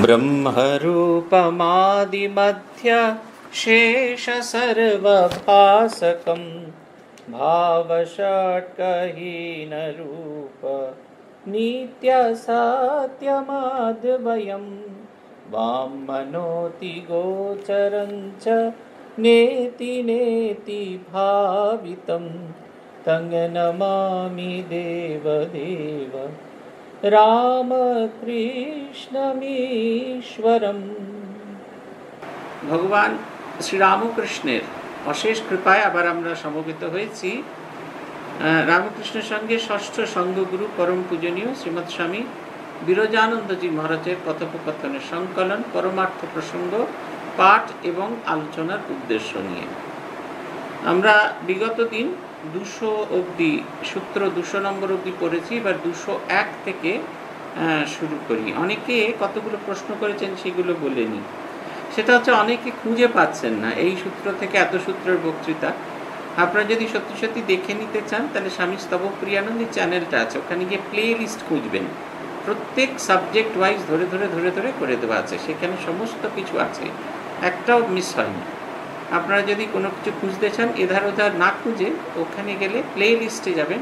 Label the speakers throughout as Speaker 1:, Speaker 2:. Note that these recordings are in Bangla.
Speaker 1: ब्रह्मरूपमादिमध्य शेषसर्वभासकं भावषट्कहीनरूप नित्यसात्यमाद्वयं वां मनोति गोचरं च नेति नेति भावितं तं नमामि देवदेव রামকৃষ্ণমীশ্বরম ভগবান শ্রীরামকৃষ্ণের অশেষ কৃপায় আবার আমরা সমবেত হয়েছি রামকৃষ্ণের সঙ্গে ষষ্ঠ সঙ্গগুরু পরম পূজনীয় শ্রীমৎ স্বামী বিরজানন্দজি মহারাজের কথোপকথনের সংকলন পরমার্থ প্রসঙ্গ পাঠ এবং আলোচনার উদ্দেশ্য নিয়ে। আমরা বিগত দিন দুশো অবধি, সূত্র দুশো নম্বর অবধি পড়েছি, এবার দুশো এক থেকে শুরু করি। অনেকে কতগুলো প্রশ্ন করেছেন সেগুলো বলে নিই সেটা হচ্ছে অনেকে খুঁজে পাচ্ছেন না এই সূত্র থেকে এত সূত্রের বক্তৃতা। আপনারা যদি সত্যি সত্যি দেখে নিতে চান, তাহলে স্বামী স্তব প্রিয়ানন্দী চ্যানেলটা আছে। ওখানে গিয়ে প্লে লিস্ট খুঁজবেন। প্রত্যেক সাবজেক্ট ওয়াইজ ধরে ধরে ধরে ধরে করে দেওয়া আছে। সেখানে সমস্ত কিছু আছে। একটাও মিস হয়নি। আপনারা যদি কোনো কিছু খুঁজতে চান, এধার ওধার না খুঁজে ওখানে গেলে প্লে লিস্টে যাবেন।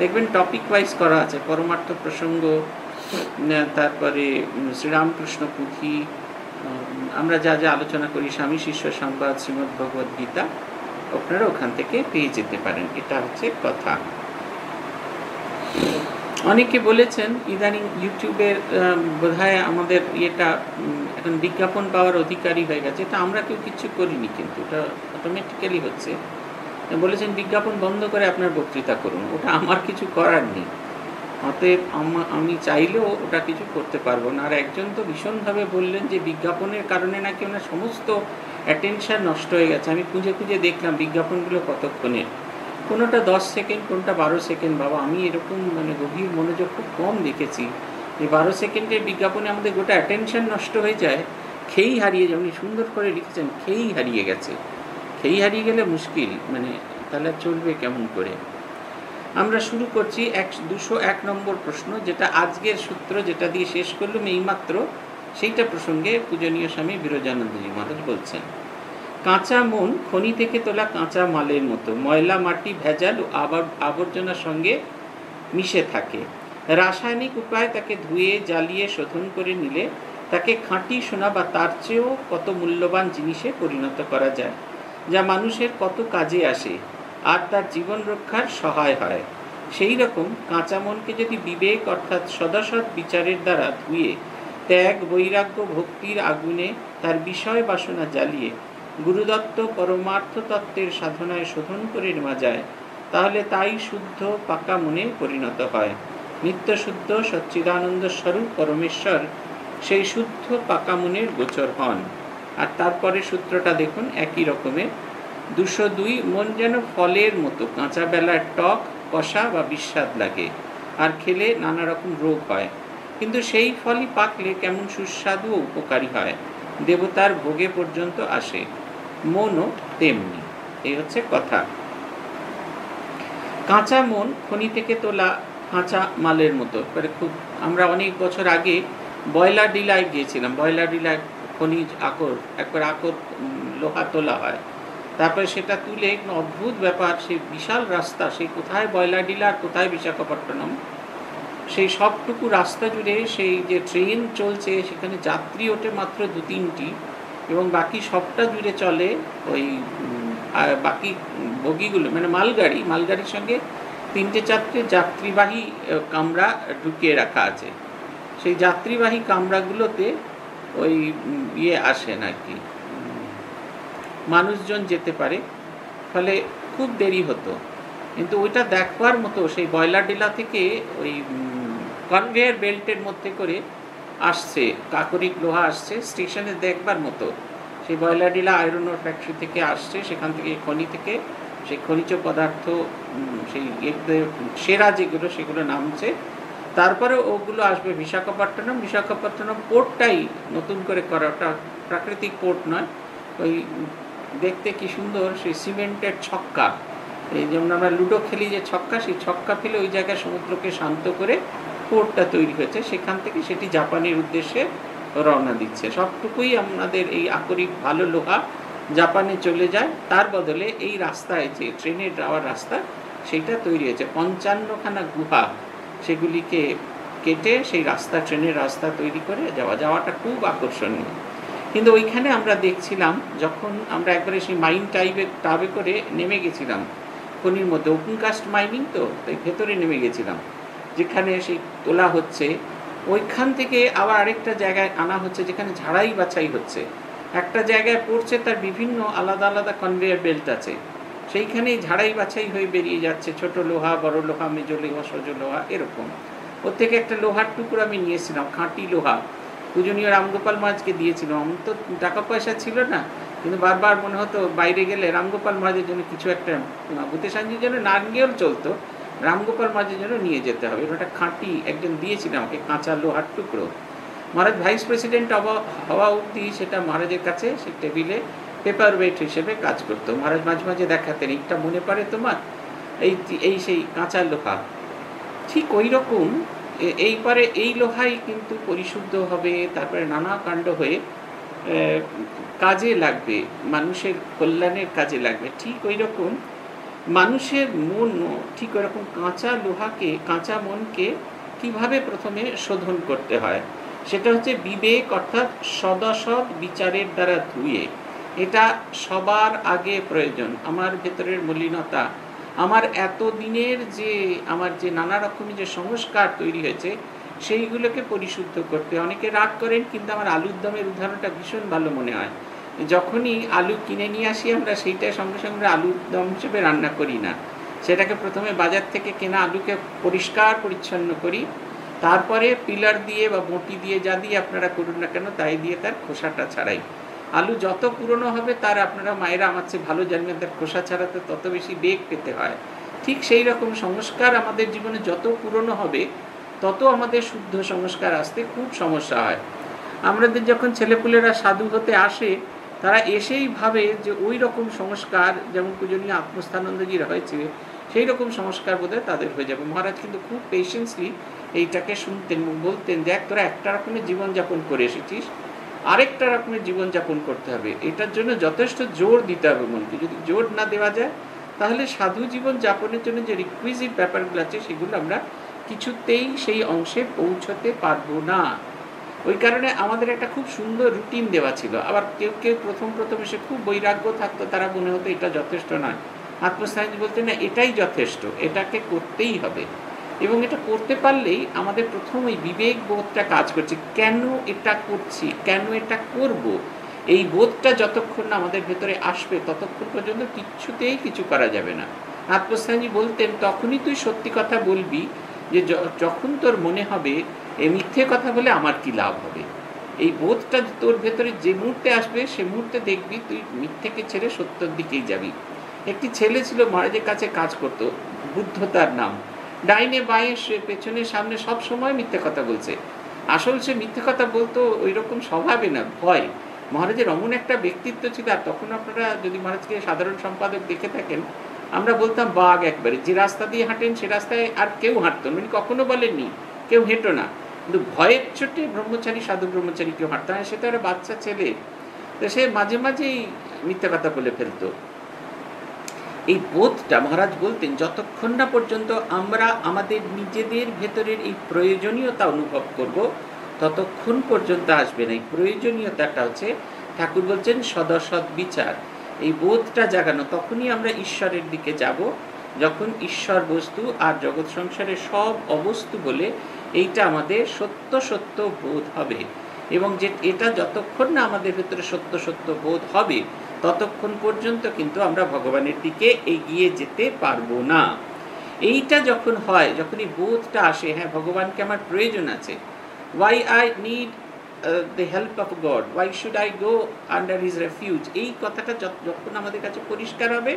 Speaker 1: দেখবেন টপিক ওয়াইজ করা আছে। পরমার্থ প্রসঙ্গ তারপরে শ্রীরামকৃষ্ণ পুঁথি আমরা যা যা আলোচনা করি, স্বামী শিষ্য সংবাদ, শ্রীমদ্ ভগবদ্গীতা আপনারা ওখান থেকে পেয়ে যেতে পারেন। এটা হচ্ছে কথা। অনেকে বলেছেন, ইদানিং ইউটিউবের বোধহয় আমাদের ইয়েটা এখন বিজ্ঞাপন পাওয়ার অধিকারী হয়ে গেছে। এটা আমরা কেউ কিছু করিনি, কিন্তু এটা অটোমেটিক্যালি হচ্ছে। বলেছেন, বিজ্ঞাপন বন্ধ করে আপনার বক্তৃতা করুন। ওটা আমার কিছু করার নেই। অতএব আমি চাইলেও ওটা কিছু করতে পারব না। আর একজন তো ভীষণভাবে বললেন যে, বিজ্ঞাপনের কারণে নাকি ওনার সমস্ত অ্যাটেনশন নষ্ট হয়ে গেছে। আমি খুঁজে খুঁজে দেখলাম বিজ্ঞাপনগুলো কতক্ষণের। কোনোটা দশ সেকেন্ড, কোনটা বারো সেকেন্ড? বাবা, আমি এরকম মানে গভীর মনোযোগ খুব কম দেখেছি। যে বারো সেকেন্ডের বিজ্ঞাপনে আমাদের গোটা অ্যাটেনশন নষ্ট হয়ে যায়। খেই হারিয়ে যায়। উনি সুন্দর করে লিখেছেন, খেই হারিয়ে গেছে। খেই হারিয়ে গেলে মুশকিল মানে তাহলে চলবে কেমন করে? আমরা শুরু করছি এক, দুশো এক নম্বর প্রশ্ন, যেটা আজকের সূত্র যেটা দিয়ে শেষ করলাম এইমাত্র, সেইটা প্রসঙ্গে পূজনীয় স্বামী বিরজানন্দজি মহারাজ বলছেন। কাঁচা মন খনি থেকে তোলা কাঁচা মালের মতো। ময়লা, মাটি ভেজাল ও আবার আবর্জনার সঙ্গে মিশে থাকে। রাসায়নিক উপায়ে তাকে ধুয়ে, জ্বালিয়ে, শোধন করে নিলে তাকে খাঁটি সোনা বা তার চেয়েও কত মূল্যবান জিনিসে পরিণত করা যায়, যা মানুষের কত কাজে আসে আর তার জীবন রক্ষার সহায় হয়। সেই রকম কাঁচা মনকে যদি বিবেক অর্থাৎ সদাসৎ বিচারের দ্বারা ধুয়ে, ত্যাগ, বৈরাগ্য, ভক্তির আগুনে তার বিষয় বাসনা জ্বালিয়ে গুরুদত্ত পরমার্থ তত্ত্বের সাধনায় শোধন করে নেওয়া যায়, তাহলে তাই শুদ্ধ পাকা মনে পরিণত হয়। নিত্য শুদ্ধ সচ্চিদানন্দ স্বরূপ পরমেশ্বর সেই শুদ্ধ পাকা মনের গোচর হন। আর তারপরে সূত্রটা দেখুন, একই রকমের। দুশো দুই মন যেন ফলের মতো, কাঁচা বেলার টক, কষা বা বিস্বাদ লাগে, আর খেলে নানা রকম রোগ হয়। কিন্তু সেই ফলই পাকলে কেমন সুস্বাদু উপকারী হয়, দেবতার ভোগে পর্যন্ত আসে। মনও তেমনি, এই হচ্ছে কথা। কাঁচা মন খনি থেকে তোলা কাঁচা মালের মতো। খুব, আমরা অনেক বছর আগে বয়লার ডিলায় গিয়েছিলাম। বয়লার ডিলায় খনিজ আকর, একবার আকর লোহা তোলা হয়। তারপরে সেটা তুলে একটা অদ্ভুত ব্যাপার সেই বিশাল রাস্তা সেই কোথায় বয়লার ডিলার কোথায় বিশাখাপট্টনম? সেই সবটুকু রাস্তা জুড়ে সেই যে ট্রেন চলছে, সেখানে যাত্রী ওঠে মাত্র দু তিনটি এবং বাকি সবটা জুড়ে চলে ওই বাকি বগিগুলো মানে মালগাড়ি, মালগাড়ির সঙ্গে তিনটে চারটে যাত্রীবাহী কামরা ঢুকিয়ে রাখা আছে। সেই যাত্রীবাহী কামরাগুলোতে ওই ইয়ে আসে নাকি কি মানুষজন যেতে পারে। ফলে খুব দেরি হতো। কিন্তু ওইটা দেখবার মতো সেই বয়লার ডিলা থেকে ওই কনভেয়ার বেল্টের মধ্যে করে আসছে কাকরিক লোহা আসছে, স্টেশনে দেখবার মতো। সেই বয়লার ডিলা আয়রন ফ্যাক্টরি থেকে আসছে, সেখান থেকে খনি থেকে। সেই খনিজ পদার্থ সেই সেরা যেগুলো, সেগুলো নামছে। তারপরে ওগুলো আসবে বিশাখাপট্টনম। বিশাখাপট্টনম পোর্টটাই নতুন করে করা। ওটা প্রাকৃতিক পোর্ট নয়। ওই দেখতে কি সুন্দর, সেই সিমেন্টের ছক্কা। এই যেমন আমরা লুডো খেলি যে ছক্কা, সেই ছক্কা ফেলে ওই জায়গায় সমুদ্রকে শান্ত করে পোর্টটা তৈরি হয়েছে, সেখান থেকে সেটি জাপানের উদ্দেশ্যে রওনা দিচ্ছে। সবটুকুই আমাদের এই আকরিক ভালো লোহা জাপানে চলে যায়। তার বদলে এই রাস্তায় যে ট্রেনে যাওয়ার রাস্তা সেইটা তৈরি হয়েছে। পঞ্চান্নখানা গুহা সেগুলিকে কেটে সেই রাস্তা, ট্রেনের রাস্তা তৈরি করে যাওয়া। যাওয়াটা খুব আকর্ষণীয়। কিন্তু ওইখানে আমরা দেখছিলাম, যখন আমরা একবারে সেই মাইন টাইপের টাবে করে নেমে গেছিলাম, খনির মধ্যে, ওপেন কাস্ট মাইনিং তো, তাই ভেতরে নেমে গেছিলাম। যেখানে সেই তোলা হচ্ছে, ওইখান থেকে আবার আরেকটা জায়গায় আনা হচ্ছে, যেখানে ঝাড়াই বাছাই হচ্ছে। একটা জায়গায় পড়ছে, তার বিভিন্ন আলাদা আলাদা কনভেয়ার বেল্ট আছে। সেইখানেই ঝাড়াই বাছাই হয়ে বেরিয়ে যাচ্ছে, ছোট লোহা, বড় লোহা, মেজো লোহা, সজ লোহা, এরকম। ওর থেকে একটা লোহার টুকরো আমি নিয়েছিলাম, খাঁটি লোহা। পূজনীয় রামগোপাল মহাজকে দিয়েছিলাম আমার তো টাকা পয়সা ছিল না, কিন্তু বারবার মনে হতো বাইরে গেলে রামগোপাল মহাজের জন্য কিছু একটা ভূতেশাঞ্জির জন্য না গিয়েও চলতো রামগোপাল মহাজের জন্য নিয়ে যেতে হবে। ওটা খাঁটি একজন দিয়েছিলেন আমাকে, কাঁচা লোহার টুকরো। মহারাজ ভাইস প্রেসিডেন্ট হওয়া অবধি সেটা মহারাজের কাছে সে টেবিলে পেপার ওয়েট হিসেবে কাজ করতো। মহারাজ মাঝে মাঝে দেখাতেন, এইটা মনে পড়ে তোমার? এই এই সেই কাঁচা লোহা? ঠিক ওই রকম এইবারে এই লোহাই কিন্তু পরিশুদ্ধ হবে, তারপরে নানা কাণ্ড হয়ে কাজে লাগবে, মানুষের কল্যাণের কাজে লাগবে। ঠিক ওই রকম মানুষের মনও ঠিক ওরকম কাঁচা লোহাকে, কাঁচা মনকে কীভাবে প্রথমে শোধন করতে হয়? সেটা হচ্ছে বিবেক অর্থাৎ সদসৎ বিচারের দ্বারা ধুয়ে। এটা সবার আগে প্রয়োজন। আমার ভেতরের মলিনতা, আমার এত দিনের যে, আমার যে নানা রকমের যে সংস্কার তৈরি হয়েছে, সেইগুলোকে পরিশুদ্ধ করতে। অনেকে রাগ করেন, কিন্তু আমার আলুর দমের উদাহরণটা ভীষণ ভালো মনে হয়। যখনই আলু কিনে নিয়ে আসি আমরা, সেইটা সঙ্গে সঙ্গে আলুর দম হিসেবে রান্না করি না। সেটাকে প্রথমে বাজার থেকে কেনা আলুকে পরিষ্কার পরিচ্ছন্ন করি। তারপরে পিলার দিয়ে বা বটি দিয়ে যা দিয়ে আপনারা করুন না কেন, তাই দিয়ে তার খোসাটা ছাড়াই। আলু যত পুরনো হবে, তার আপনারা মায়েরা আমার চেয়ে ভালো জানবেন, তার খোসা ছাড়াতে তত বেশি বেগ পেতে হয়। ঠিক সেই রকম সংস্কার আমাদের জীবনে যত পুরনো হবে, তত আমাদের শুদ্ধ সংস্কার আসতে খুব সমস্যা হয়। আমাদের যখন ছেলেপুলেরা সাধু হতে আসে তারা এসেই ভাবে যে ওই রকম সংস্কার যেমন পূজনীয় আত্মস্থানন্দজির হয়েছে সেই রকম সংস্কার বোধহয় তাদের হয়ে যাবে। মহারাজ কিন্তু খুব পেশেন্সলি এইটাকে শুনতেন বলতেন দেখ তোরা একটা রকমের জীবনযাপন করে এসেছিস, আরেকটা রকমের জীবনযাপন করতে হবে। এটার জন্য যথেষ্ট জোর দিতে হবে মনকে। যদি জোর না দেওয়া যায়, তাহলে সাধু জীবন যাপনের জন্য যে রিকুইজিট ব্যাপারগুলো আছে, সেগুলো আমরা কিছুতেই সেই অংশে পৌঁছতে পারব না। ওই কারণে আমাদের একটা খুব সুন্দর রুটিন দেওয়া ছিল। আবার কেউ কেউ প্রথম প্রথম এসে খুব বৈরাগ্য থাকতো, তারা মনে হতো এটা যথেষ্ট নয়। আত্মসায়ন বলতে না, এটাই যথেষ্ট, এটাকে করতেই হবে। এবং এটা করতে পারলেই আমাদের প্রথম এই বিবেক বোধটা কাজ করছে, কেন এটা করছি, কেন এটা করব? এই বোধটা যতক্ষণ না আমাদের ভেতরে আসবে, ততক্ষণ পর্যন্ত কিচ্ছুতেই কিছু করা যাবে না। আত্মস্থানী বলতেন, তখনই তুই সত্যি কথা বলবি যে যখন তোর মনে হবে এ মিথ্যে কথা বলে আমার কি লাভ হবে? এই বোধটা তোর ভেতরে যে মুহূর্তে আসবে, সে মুহূর্তে দেখবি তুই মিথ্যেকে ছেড়ে সত্যর দিকেই যাবি। একটি ছেলে ছিল মহারাজের কাছে কাজ করতো বুদ্ধ তার নাম। ডাইনে, বাঁয়ে, সে পেছনে, সামনে সব সময় মিথ্যে কথা বলছে। আসল সে মিথ্যে কথা বলতো ওই রকম স্বভাবে না, ভয়। মহারাজের অমন একটা ব্যক্তিত্ব ছিল, আর তখন আপনারা যদি মহারাজকে সাধারণ সম্পাদক দেখে থাকেন আমরা বলতাম, বাঘ একবারে। যে রাস্তা দিয়ে হাঁটেন, সে রাস্তায় আর কেউ হাঁটতো মানে কখনো বলেননি, কেউ হেঁটো না। কিন্তু ভয়ের চোটে ব্রহ্মচারী, সাধু ব্রহ্মচারী কেউ হাঁটতো না। সে তো একটা বাচ্চা ছেলে। তো সে মাঝে মাঝেই মিথ্যা কথা বলে ফেলতো। এই বোধটা মহারাজ বলতেন, যতক্ষণ না পর্যন্ত আমরা আমাদের নিজেদের ভেতরের এই প্রয়োজনীয়তা অনুভব করব, ততক্ষণ পর্যন্ত আসবে না। এই প্রয়োজনীয়তাটা হচ্ছে, ঠাকুর বলছেন সদসৎ বিচার এই বোধটা জাগানো, তখনই আমরা ঈশ্বরের দিকে যাব, যখন ঈশ্বর বস্তু আর জগৎ সংসারের সব অবস্তু বলে এইটা আমাদের সত্য সত্য বোধ হবে। এবং যে এটা যতক্ষণ না আমাদের ভেতরে সত্য সত্য বোধ হবে, ততক্ষণ পর্যন্ত কিন্তু আমরা ভগবানের দিকে এগিয়ে যেতে পারব না। এইটা যখন হয়, যখন এই বোধটা আসে হ্যাঁ ভগবানকে আমার প্রয়োজন আছে। Why I need the help of God why should I go under his refuge এই কথাটা যখন আমাদের কাছে পরিষ্কার হবে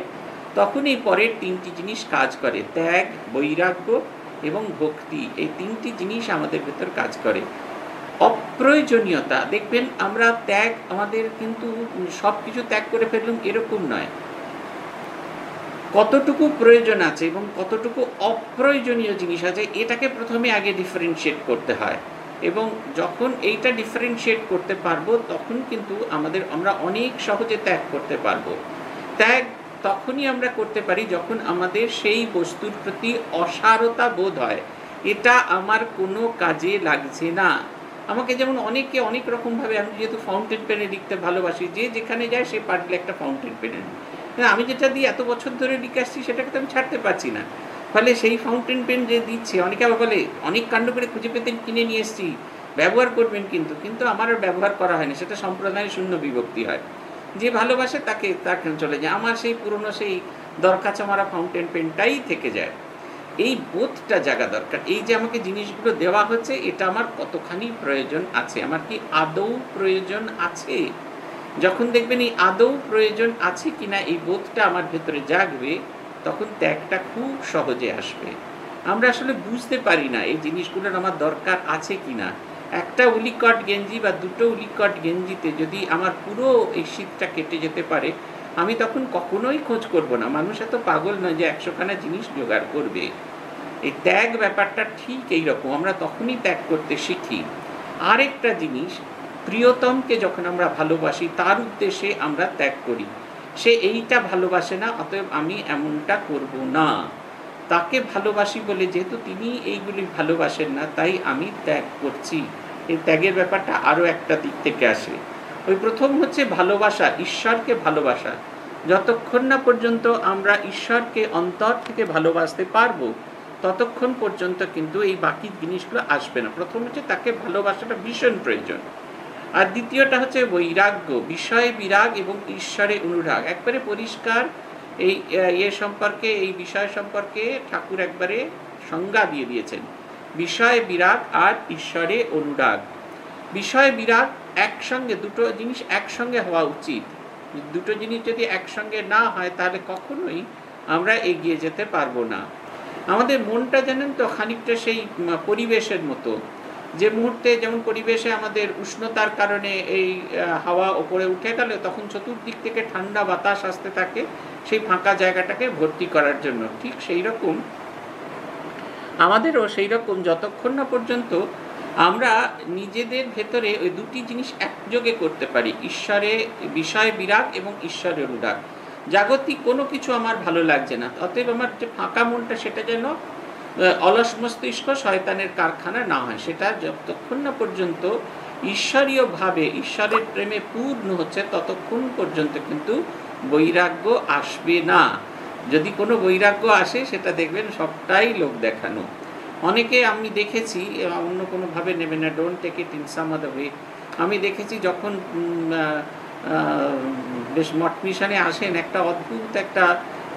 Speaker 1: তখন এই পরের তিনটি জিনিস কাজ করে। ত্যাগ, বৈরাগ্য এবং ভক্তি। এই তিনটি জিনিস আমাদের ভেতর কাজ করে। অপ্রয়োজনীয়তা। দেখবেন আমরা ত্যাগ, আমাদের কিন্তু সব কিছু ত্যাগ করে ফেললাম এরকম নয়। কতটুকু প্রয়োজন আছে এবং কতটুকু অপ্রয়োজনীয় জিনিস আছে, এটাকে প্রথমে আগে ডিফারেন্সিয়েট করতে হয়। এবং যখন এইটা ডিফারেন্সিয়েট করতে পারব, তখন কিন্তু আমাদের আমরা অনেক সহজে ত্যাগ করতে পারব। ত্যাগ তখনই আমরা করতে পারি যখন আমাদের সেই বস্তুর প্রতি অসারতা বোধ হয়। এটা আমার কোনো কাজে লাগছে না। আমাকে যেমন অনেকে অনেক রকমভাবে আমি যেহেতু ফাউন্টেন পেনে লিখতে ভালোবাসি, যে যেখানে যায় সে পারলে একটা ফাউন্টেন পেনে আমি যেটা দিয়ে এত বছর ধরে লিখে আসছি, সেটাকে তো আমি ছাড়তে পারছি না। ফলে সেই ফাউন্টেন পেন যে দিচ্ছে, অনেকে আবার বলে, অনেক কাণ্ড করে খুঁজে পেতে কিনে নিয়ে এসেছি, ব্যবহার করবেন কিন্তু কিন্তু আমার আর ব্যবহার করা হয়নি সেটা সম্প্রদায়ের শূন্য বিভক্তি হয়। যে ভালোবাসে তাকে তাকে চলে যায়। আমার সেই পুরনো সেই দরকার মারা ফাউন্টেন পেনটাই থেকে যায়। এই বোধটা জাগা দরকার। এই যে আমাকে জিনিসগুলো দেওয়া হচ্ছে, এটা আমার কতখানি প্রয়োজন আছে? আমার কি আদৌ প্রয়োজন আছে? যখন দেখবেন এই আদৌ প্রয়োজন আছে কিনা, এই বোধটা আমার ভেতরে জাগবে তখন ত্যাগটা খুব সহজে আসবে। আমরা আসলে বুঝতে পারি না এই জিনিসগুলোর আমার দরকার আছে কি না একটা উলিকট গেঞ্জি বা দুটো উলিকট গেঞ্জিতে যদি আমার পুরো এই শীতটা কেটে যেতে পারে, আমি তখন কখনোই খোঁজ করব না। মানুষ এত পাগল নয় যে একশোখানা জিনিস জোগাড় করবে। এই ত্যাগ ব্যাপারটা ঠিক এই রকম আমরা তখনই ত্যাগ করতে শিখি। আরেকটা জিনিস, প্রিয়তমকে যখন আমরা ভালোবাসি, তার উদ্দেশ্যে আমরা ত্যাগ করি। সে এইটা ভালোবাসে না, অতএব আমি এমনটা করব না। তাকে ভালোবাসি বলে যেহেতু তিনি এইগুলি ভালোবাসেন না, তাই আমি ত্যাগ করছি। এই ত্যাগের ব্যাপারটা আরও একটা দিক থেকে আসে। ওই প্রথম হচ্ছে ভালোবাসা, ঈশ্বরকে ভালোবাসা। যতক্ষণ না পর্যন্ত আমরা ঈশ্বরকে অন্তর থেকে ভালোবাসতে পারব, ততক্ষণ পর্যন্ত কিন্তু এই বাকি জিনিসগুলো আসবে না। প্রথম হচ্ছে তাকে ভালোবাসাটা ভীষণ প্রয়োজন। আর দ্বিতীয়টা হচ্ছে বৈরাগ্য, বিষয়ে, বিরাগ এবং ঈশ্বরে অনুরাগ। একবারে পরিষ্কার এই ইয়ে সম্পর্কে, এই বিষয় সম্পর্কে ঠাকুর একবারে সংজ্ঞা দিয়ে দিয়েছেন। বিষয়ে, বিরাগ আর ঈশ্বরে অনুরাগ। বিষয়ে, বিরাগ একসঙ্গে, দুটো জিনিস একসঙ্গে হওয়া উচিত। দুটো জিনিস যদি একসঙ্গে না হয়, তাহলে কখনোই আমরা এগিয়ে যেতে পারব না। আমাদের মনটা জানেন তো খানিকটা সেই পরিবেশের মতো। যে মুহূর্তে যেমন পরিবেশে আমাদের উষ্ণতার কারণে এই হাওয়া ওপরে উঠে গেল তখন চতুর্দিক থেকে ঠান্ডা বাতাস আসতে থাকে সেই ফাঁকা জায়গাটাকে ভর্তি করার জন্য। ঠিক সেই রকম আমাদেরও সেই রকম যতক্ষণ না পর্যন্ত আমরা নিজেদের ভেতরে ওই দুটি জিনিস একযোগে করতে পারি, ঈশ্বরে বিষয় বিরাগ এবং ঈশ্বরের অনুরাগ। জাগতিক কোনো কিছু আমার ভালো লাগছে না, অতএব আমার যে ফাঁকা মনটা সেটা যেন অলস মস্তিষ্ক শয়তানের কারখানা না হয়। সেটা যতক্ষণ না পর্যন্ত ঈশ্বরীয়ভাবে, ঈশ্বরের প্রেমে পূর্ণ হচ্ছে, ততক্ষণ পর্যন্ত কিন্তু বৈরাগ্য আসবে না। যদি কোনো বৈরাগ্য আসে, সেটা দেখবেন সবটাই লোক দেখানো। অনেকে আমি দেখেছি অন্য কোনোভাবে নেবে না don't take it in some other way আমি দেখেছি যখন বেশ মঠ মিশনে আসেন, একটা অদ্ভুত একটা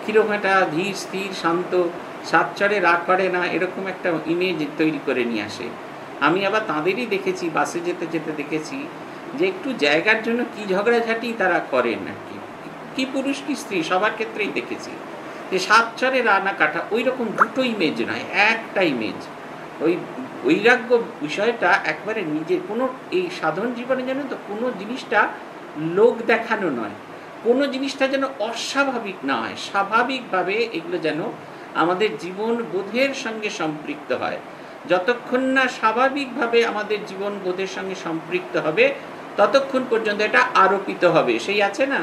Speaker 1: কিলোমিটার, ধীর, স্থির, শান্ত, সাত চড়ে রাগ করে না, এরকম একটা ইমেজ তৈরি করে নিয়ে আসে। আমি আবার তাঁদেরই দেখেছি, বাসে যেতে যেতে দেখেছি যে একটু জায়গার জন্য কি ঝগড়াঝাটি তারা করেন আর কি। কি পুরুষ, কি স্ত্রী, সবার ক্ষেত্রেই দেখেছি যে সাত চরে রানা কাটা ওই রকম দুটো ইমেজ নয়, একটা ইমেজ ওই বৈরাগ্য বিষয়টা একবারে নিজের কোনো, এই সাধারণ জীবনে যেন তো কোনো জিনিসটা লোক দেখানো নয়। কোনো জিনিসটা যেন অস্বাভাবিক না হয়, স্বাভাবিকভাবে এগুলো যেন আমাদের জীবন বোধের সঙ্গে সম্পৃক্ত হয়। যতক্ষণ না স্বাভাবিকভাবে আমাদের জীবন বোধের সঙ্গে সম্পৃক্ত হবে, ততক্ষণ পর্যন্ত এটা আরোপিত হবে। সেই আছে না?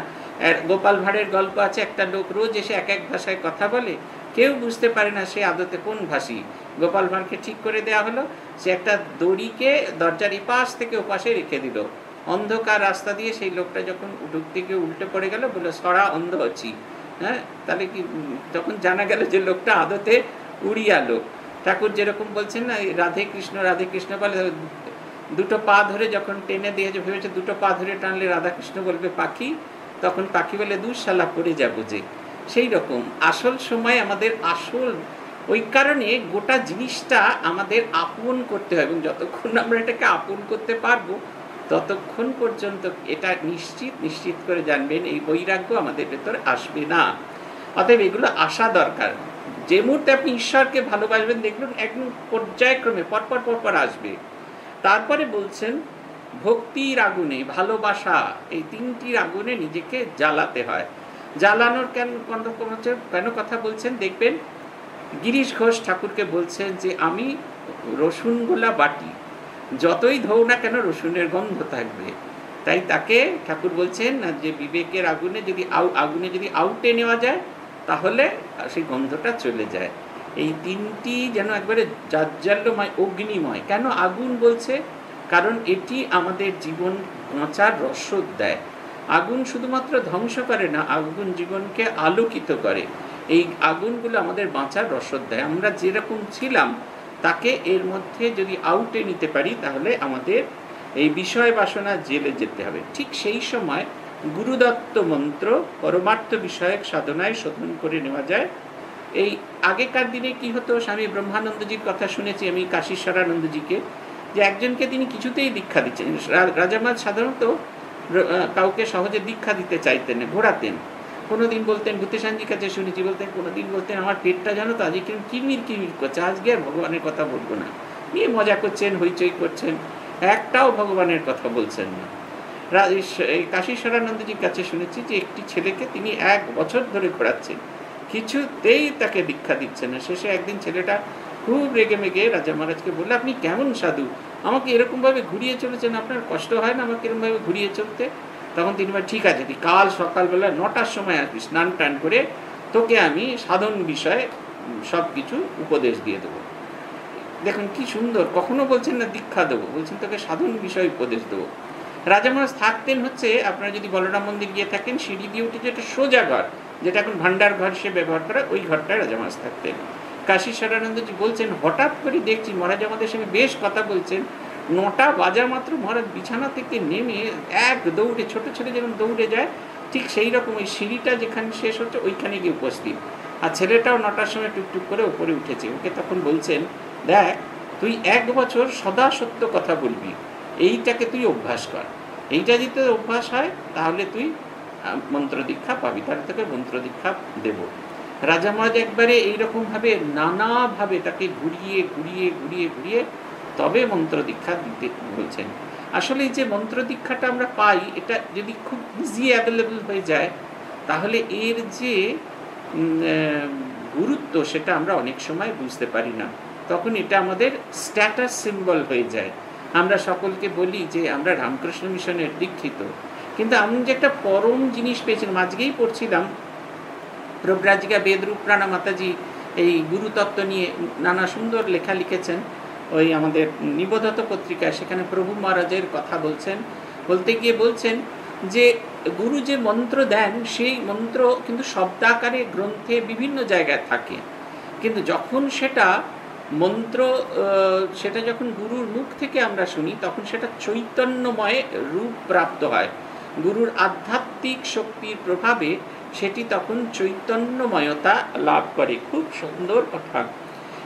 Speaker 1: গোপাল ভাঁড়ের গল্প আছে, একটা লোক রোজ এসে এক এক ভাষায় কথা বলে, কেউ বুঝতে পারে না সে আদতে কোন ভাষী। গোপাল ভাঁড়কে ঠিক করে দেওয়া হলো, সে একটা দড়িকে দরজার ইপাশ থেকে ওপাশে রেখে দিল। অন্ধকার রাস্তা দিয়ে সেই লোকটা যখন ঢুকতে থেকে উল্টে পড়ে গেল বলে সরা অন্ধ আছি। হ্যাঁ তাহলে কি তখন জানা গেল যে লোকটা আদতে উড়িয়া লোক ঠাকুর যেরকম বলছেন না রাধে কৃষ্ণ রাধে কৃষ্ণ বলে, দুটো পা ধরে যখন টেনে দিয়েছে, ভেবেছে দুটো পা ধরে টানলে রাধাকৃষ্ণ বলবে, পাখি। তখন পাখি বলে, দুঃশালা, পড়ে যাব যে। সেই রকম, আসল সময় আমাদের আসল, ওই কারণে গোটা জিনিসটা আমাদের আপন করতে হয় এবং যতক্ষণ আমরা এটাকে আপন করতে পারব ততক্ষণ পর্যন্ত এটা নিশ্চিত নিশ্চিত করে জানবেন এই বৈরাগ্য আমাদের ভেতর আসবে না। অতএব এগুলো আসা দরকার। যে মুহূর্তে আপনি ঈশ্বরকে ভালোবাসবেন, দেখবেন একদম পর্যায়ক্রমে পরপর পরপর আসবে। তারপরে বলছেন, ভক্তির আগুনে ভালোবাসা, এই তিনটির আগুনে নিজেকে জ্বালাতে হয়। জ্বালানোর কেন কেন কথা বলছেন? দেখবেন, গিরিশ ঘোষ ঠাকুরকে বলছেন যে, আমি রসুনগোলা বাটি যতই ধৌ না কেন রসুনের গন্ধ থাকবে। তাই তাকে ঠাকুর বলছেন, না, যে বিবেকের আগুনে যদি আউ, আগুনে যদি আউটে নেওয়া যায়, তাহলে সেই গন্ধটা চলে যায়। এই তিনটি যেন একবারে জাজ্জাল্যময়, অগ্নিময়। কেন আগুন বলছে? কারণ এটি আমাদের জীবন বাঁচার রসদ দেয়। আগুন শুধুমাত্র ধ্বংস করে না, আগুন জীবনকে আলোকিত করে। এই আগুনগুলো আমাদের বাঁচার রসদ দেয়। আমরা যেরকম ছিলাম তাকে এর মধ্যে যদি আউটে নিতে পারি, তাহলে আমাদের এই বিষয় বাসনা জেলে যেতে হবে। ঠিক সেই সময় গুরুদত্ত মন্ত্র পরমার্থ বিষয়ক সাধনায় শোধন করে নেওয়া যায়। এই আগেকার দিনে কি হতো, স্বামী ব্রহ্মানন্দজির কথা শুনেছি আমি, কাশীশ্বরানন্দজিকে, যে একজনকে তিনি কিছুতেই দীক্ষা দিচ্ছেন রাজামাজ সাধারণত কাউকে সহজে দীক্ষা দিতে চাইতেন ঘোরাতেন। কোনো দিন বলতেন ভূতেশানজির কাছে শুনেছি, বলতেন কোনো দিন বলতেন, আমার পেটটা জানো তো আজকে কিরম কিরমির কিরমির করছে, আজকে আর ভগবানের কথা বলব না। নিয়ে মজা করছেন, হইচই করছেন, একটাও ভগবানের কথা বলছেন না। কাশীশ্বরানন্দজির কাছে শুনেছি যে একটি ছেলেকে তিনি এক বছর ধরে ঘোরাচ্ছেন কিছুতেই তাকে দীক্ষা দিচ্ছে না। শেষে একদিন ছেলেটা খুব রেগে মেগে রাজা মহারাজকে বললে, আপনি কেমন সাধু? আমাকে এরকমভাবে ঘুরিয়ে চলেছেন, আপনার কষ্ট হয় না আমাকে এরকমভাবে ঘুরিয়ে চলতে? তখন তিনি বলেন, ঠিক আছে, তুই কাল সকালবেলা নটার সময় আসবি, স্নান টান করে তোকে আমি সাধন বিষয়ে সব কিছু উপদেশ দিয়ে দেবো। দেখুন কি সুন্দর, কখনো বলছেন না দীক্ষা দেবো, বলছেন তোকে সাধন বিষয়ে উপদেশ দেবো। রাজা মহারাজ থাকতেন হচ্ছে, আপনারা যদি বলরাম মন্দির গিয়ে থাকেন, সিঁড়ি দিয়ে উঠে যেটা সোজা ঘর, যেটা এখন ভান্ডার ঘর সে ব্যবহার করা, ওই ঘরটায় রাজা মহারাজ থাকতেন। কাশী সরানন্দজি বলছেন, হঠাৎ করে দেখছি মহারাজ আমাদের সঙ্গে বেশ কথা বলছেন নটা বাজা মাত্র মহারাজ বিছানা থেকে নেমে এক দৌড়ে, ছোট ছোট যেমন দৌড়ে যায়, ঠিক সেই রকম ওই সিঁড়িটা যেখানে শেষ হচ্ছে, ওইখানে গিয়ে উপস্থিত। আর ছেলেটাও নটার সময় টুকটুক করে ওপরে উঠেছে। ওকে তখন বলছেন, দেখ, তুই এক বছর সদা সত্য কথা বলবি। এইটাকে তুই অভ্যাস কর। এইটা যদি অভ্যাস হয়, তাহলে তুই মন্ত্র দীক্ষা পাবি। তার থেকে মন্ত্র দীক্ষা দেব। রাজা মহারাজ একবারে এইরকমভাবে নানাভাবে তাকে ঘুরিয়ে ঘুরিয়ে ঘুরিয়ে ঘুরিয়ে তবে মন্ত্র দীক্ষা দিতে বলছেন। আসলে যে মন্ত্র দীক্ষাটা আমরা পাই, এটা যদি খুব ইজি অ্যাভেলেবল হয়ে যায়, তাহলে এর যে গুরুত্ব সেটা আমরা অনেক সময় বুঝতে পারি না। তখন এটা আমাদের স্ট্যাটাস সিম্বল হয়ে যায়। আমরা সকলকে বলি যে, আমরা রামকৃষ্ণ মিশনের দীক্ষিত। কিন্তু আমি যে একটা পরম জিনিস পেয়েছিলাম আজকেই পড়ছিলাম প্রব্রাজিকা বেদরূপ প্রাণা মাতাজি এই গুরুতত্ত্ব নিয়ে নানা সুন্দর লেখা লিখেছেন। ওই আমাদের নিবোধত পত্রিকায়, সেখানে প্রভু মহারাজের কথা বলছেন। বলতে গিয়ে বলছেন যে, গুরু যে মন্ত্র দেন, সেই মন্ত্র কিন্তু শব্দাকারে, গ্রন্থে বিভিন্ন জায়গায় থাকে। কিন্তু যখন সেটা মন্ত্র সেটা যখন গুরুর মুখ থেকে আমরা শুনি, তখন সেটা চৈতন্যময় রূপ প্রাপ্ত হয়। গুরুর আধ্যাত্মিক শক্তির প্রভাবে সেটি তখন চৈতন্যময়তা লাভ করে। খুব সুন্দর কথা।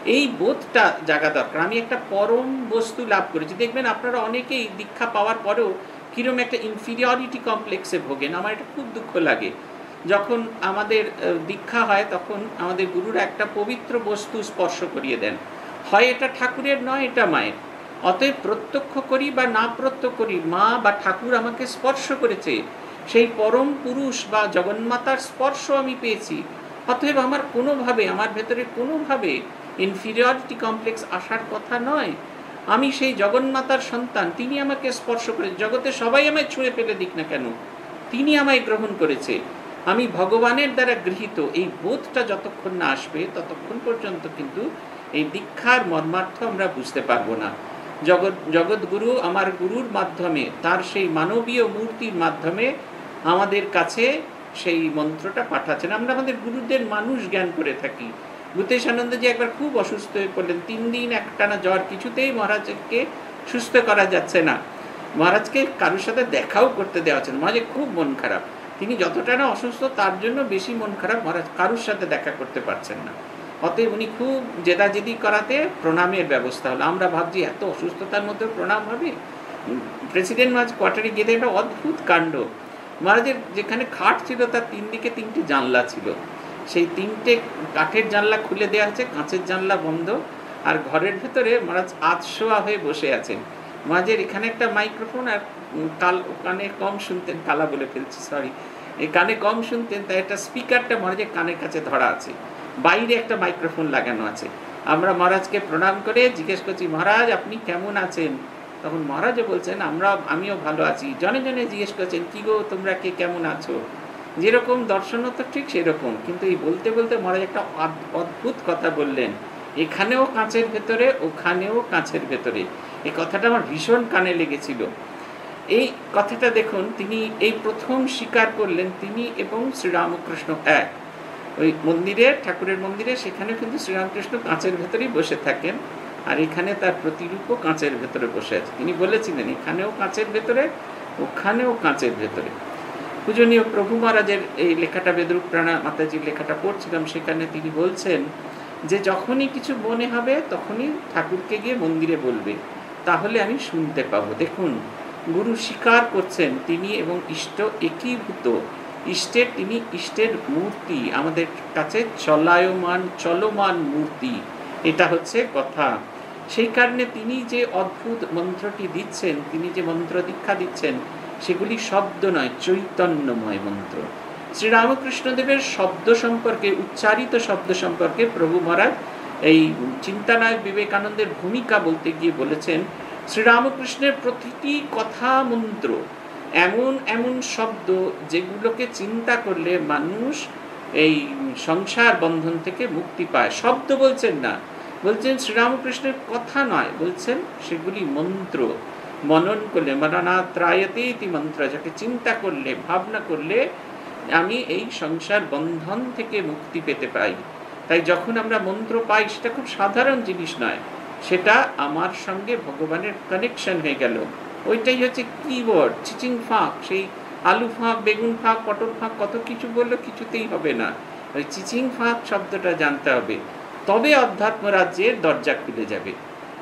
Speaker 1: এই বোধটা জাগা দরকার। আমি একটা পরম বস্তু লাভ করেছি। দেখবেন আপনারা অনেকেই দীক্ষা পাওয়ার পরেও কিরম একটা ইনফিরিয়রিটি কমপ্লেক্সে ভোগেন। আমার এটা খুব দুঃখ লাগে। যখন আমাদের দীক্ষা হয় তখন আমাদের গুরুরা একটা পবিত্র বস্তু স্পর্শ করিয়ে দেন। হয় এটা ঠাকুরের, নয় এটা মায়ের। অতএব প্রত্যক্ষ করি বা না প্রত্যক্ষ করি, মা বা ঠাকুর আমাকে স্পর্শ করেছে। সেই পরম পুরুষ বা জগন্মাতার স্পর্শ আমি পেয়েছি। অতএব আমার কোনোভাবে, আমার ভেতরে কোনোভাবে ইনফিরিয়রিটি কমপ্লেক্স আসার কথা নয়। আমি সেই জগন্মাতার সন্তান, তিনি আমাকে স্পর্শ করে, জগতে সবাই আমায় ছুঁড়ে ফেলে দিক না কেন? তিনি আমায় গ্রহণ করেছে। আমি ভগবানের দ্বারা গৃহীত, এই বোধটা যতক্ষণ না আসবে, ততক্ষণ পর্যন্ত কিন্তু এই দীক্ষার মর্মার্থ আমরা বুঝতে পারব না। জগৎ, জগৎগুরু আমার গুরুর মাধ্যমে, তার সেই মানবীয় মূর্তির মাধ্যমে আমাদের কাছে সেই মন্ত্রটা পাঠাচ্ছেন। আমরা আমাদের গুরুদের মানুষ জ্ঞান করে থাকি। ভূতেশ আনন্দজি একবার খুব অসুস্থ হয়ে পড়লেন। তিন দিন একটানা জ্বর, কিছুতেই মহারাজকে সুস্থ করা যাচ্ছে না। মহারাজকে কারোর সাথে দেখাও করতে দেওয়া হচ্ছে না। মহারাজের খুব মন খারাপ। তিনি যতটা না অসুস্থ, তার জন্য বেশি মন খারাপ মহারাজ কারোর সাথে দেখা করতে পারছেন না। অতএব উনি খুব জেদাজেদি করাতে প্রণামের ব্যবস্থা হলো। আমরা ভাবছি, এত অসুস্থতার মধ্যে প্রণাম হবে? প্রেসিডেন্ট মহারাজ কোয়ার্টারে গিয়ে একটা অদ্ভুত কাণ্ড। মহারাজের যেখানে খাট ছিল, তার তিন দিকে তিনটি জানলা ছিল। সেই তিনটে কাঠের জানলা খুলে দেওয়া আছে, কাঁচের জানলা বন্ধ। আর ঘরের ভেতরে মহারাজ আতশোয়া হয়ে বসে আছেন। মহারাজের এখানে একটা মাইক্রোফোন আর কাল কানে কম শুনতেন, কালা বলে ফেলছি সরি এই কানে কম শুনতেন, তাই একটা স্পিকারটা মহারাজের কানের কাছে ধরা আছে। বাইরে একটা মাইক্রোফোন লাগানো আছে। আমরা মহারাজকে প্রণাম করে জিজ্ঞেস করছি, মহারাজ, আপনি কেমন আছেন? তখন মহারাজও বলছেন আমরা আমিও ভালো আছি। জনে জনে জিজ্ঞেস করছেন, কি গো, তোমরা কে, কেমন আছো? যেরকম দর্শনও তো ঠিক সেরকম। কিন্তু এই বলতে বলতে মহারাজ একটা অদ্ভুত কথা বললেন। এখানেও কাঁচের ভেতরে, ওখানেও কাঁচের ভেতরে। এই কথাটা আমার ভীষণ কানে লেগেছিল। এই কথাটা দেখুন, তিনি এই প্রথম স্বীকার করলেন তিনি এবং শ্রীরামকৃষ্ণ এক। ওই মন্দিরে, ঠাকুরের মন্দিরে সেখানে কিন্তু শ্রীরামকৃষ্ণ কাঁচের ভেতরেই বসে থাকেন। আর এখানে তার প্রতিরূপও কাঁচের ভেতরে বসে আছে। তিনি বলেছিলেন, এখানেও কাঁচের ভেতরে, ওখানেও কাঁচের ভেতরে। পূজনীয় প্রভু মহারাজের এই লেখাটা বেদরূপ প্রাণা মাতাজির লেখাটা পড়ছিলাম, সেখানে তিনি বলছেন যে যখনই কিছু মনে হবে, তখনই ঠাকুরকে গিয়ে মন্দিরে বলবে। তাহলে আমি শুনতে পাবো। দেখুন, গুরু স্বীকার করছেন তিনি এবং ইষ্ট একীভূত। ইষ্টের তিনি ইষ্টের মূর্তি। আমাদের কাছে চলায়মান, চলমান মূর্তি। এটা হচ্ছে কথা। সেই কারণে তিনি যে অদ্ভুত মন্ত্রটি দিচ্ছেন, তিনি যে মন্ত্র দীক্ষা দিচ্ছেন সেগুলি শব্দ নয়, চৈতন্যময় মন্ত্র। শ্রীরামকৃষ্ণদেবের শব্দ সম্পর্কে, উচ্চারিত শব্দ সম্পর্কে প্রভু মহারাজ এই চিন্তানায়ক বিবেকানন্দের ভূমিকা বলতে গিয়ে বলেছেন, শ্রীরামকৃষ্ণের প্রতিটি কথা মন্ত্র এমন এমন শব্দ যেগুলোকে চিন্তা করলে মানুষ এই সংসার বন্ধন থেকে মুক্তি পায়। শব্দ বলছেন না, বলছেন শ্রীরামকৃষ্ণের কথা নয়, বলছেন সেগুলি মন্ত্র। মনন করলে মরণাত্রায়তে ইতি মন্ত্র, যাকে চিন্তা করলে, ভাবনা করলে, আমি এই সংসার বন্ধন থেকে মুক্তি পেতে পাই। তাই যখন আমরা মন্ত্র পাই, সেটা খুব সাধারণ জিনিস নয়। সেটা আমার সঙ্গে ভগবানের কানেকশন হয়ে গেল। ওইটাই হচ্ছে কিবোর্ড চিচিং ফাঁক, সেই আলু ফাঁক, বেগুন ফাঁক, পটল ফাঁক, কত কিছু বললে কিছুতেই হবে না। ওই চিচিং ফাঁক শব্দটা জানতে হবে। তবে অধ্যাত্ম রাজ্যের দরজা খুলে যাবে।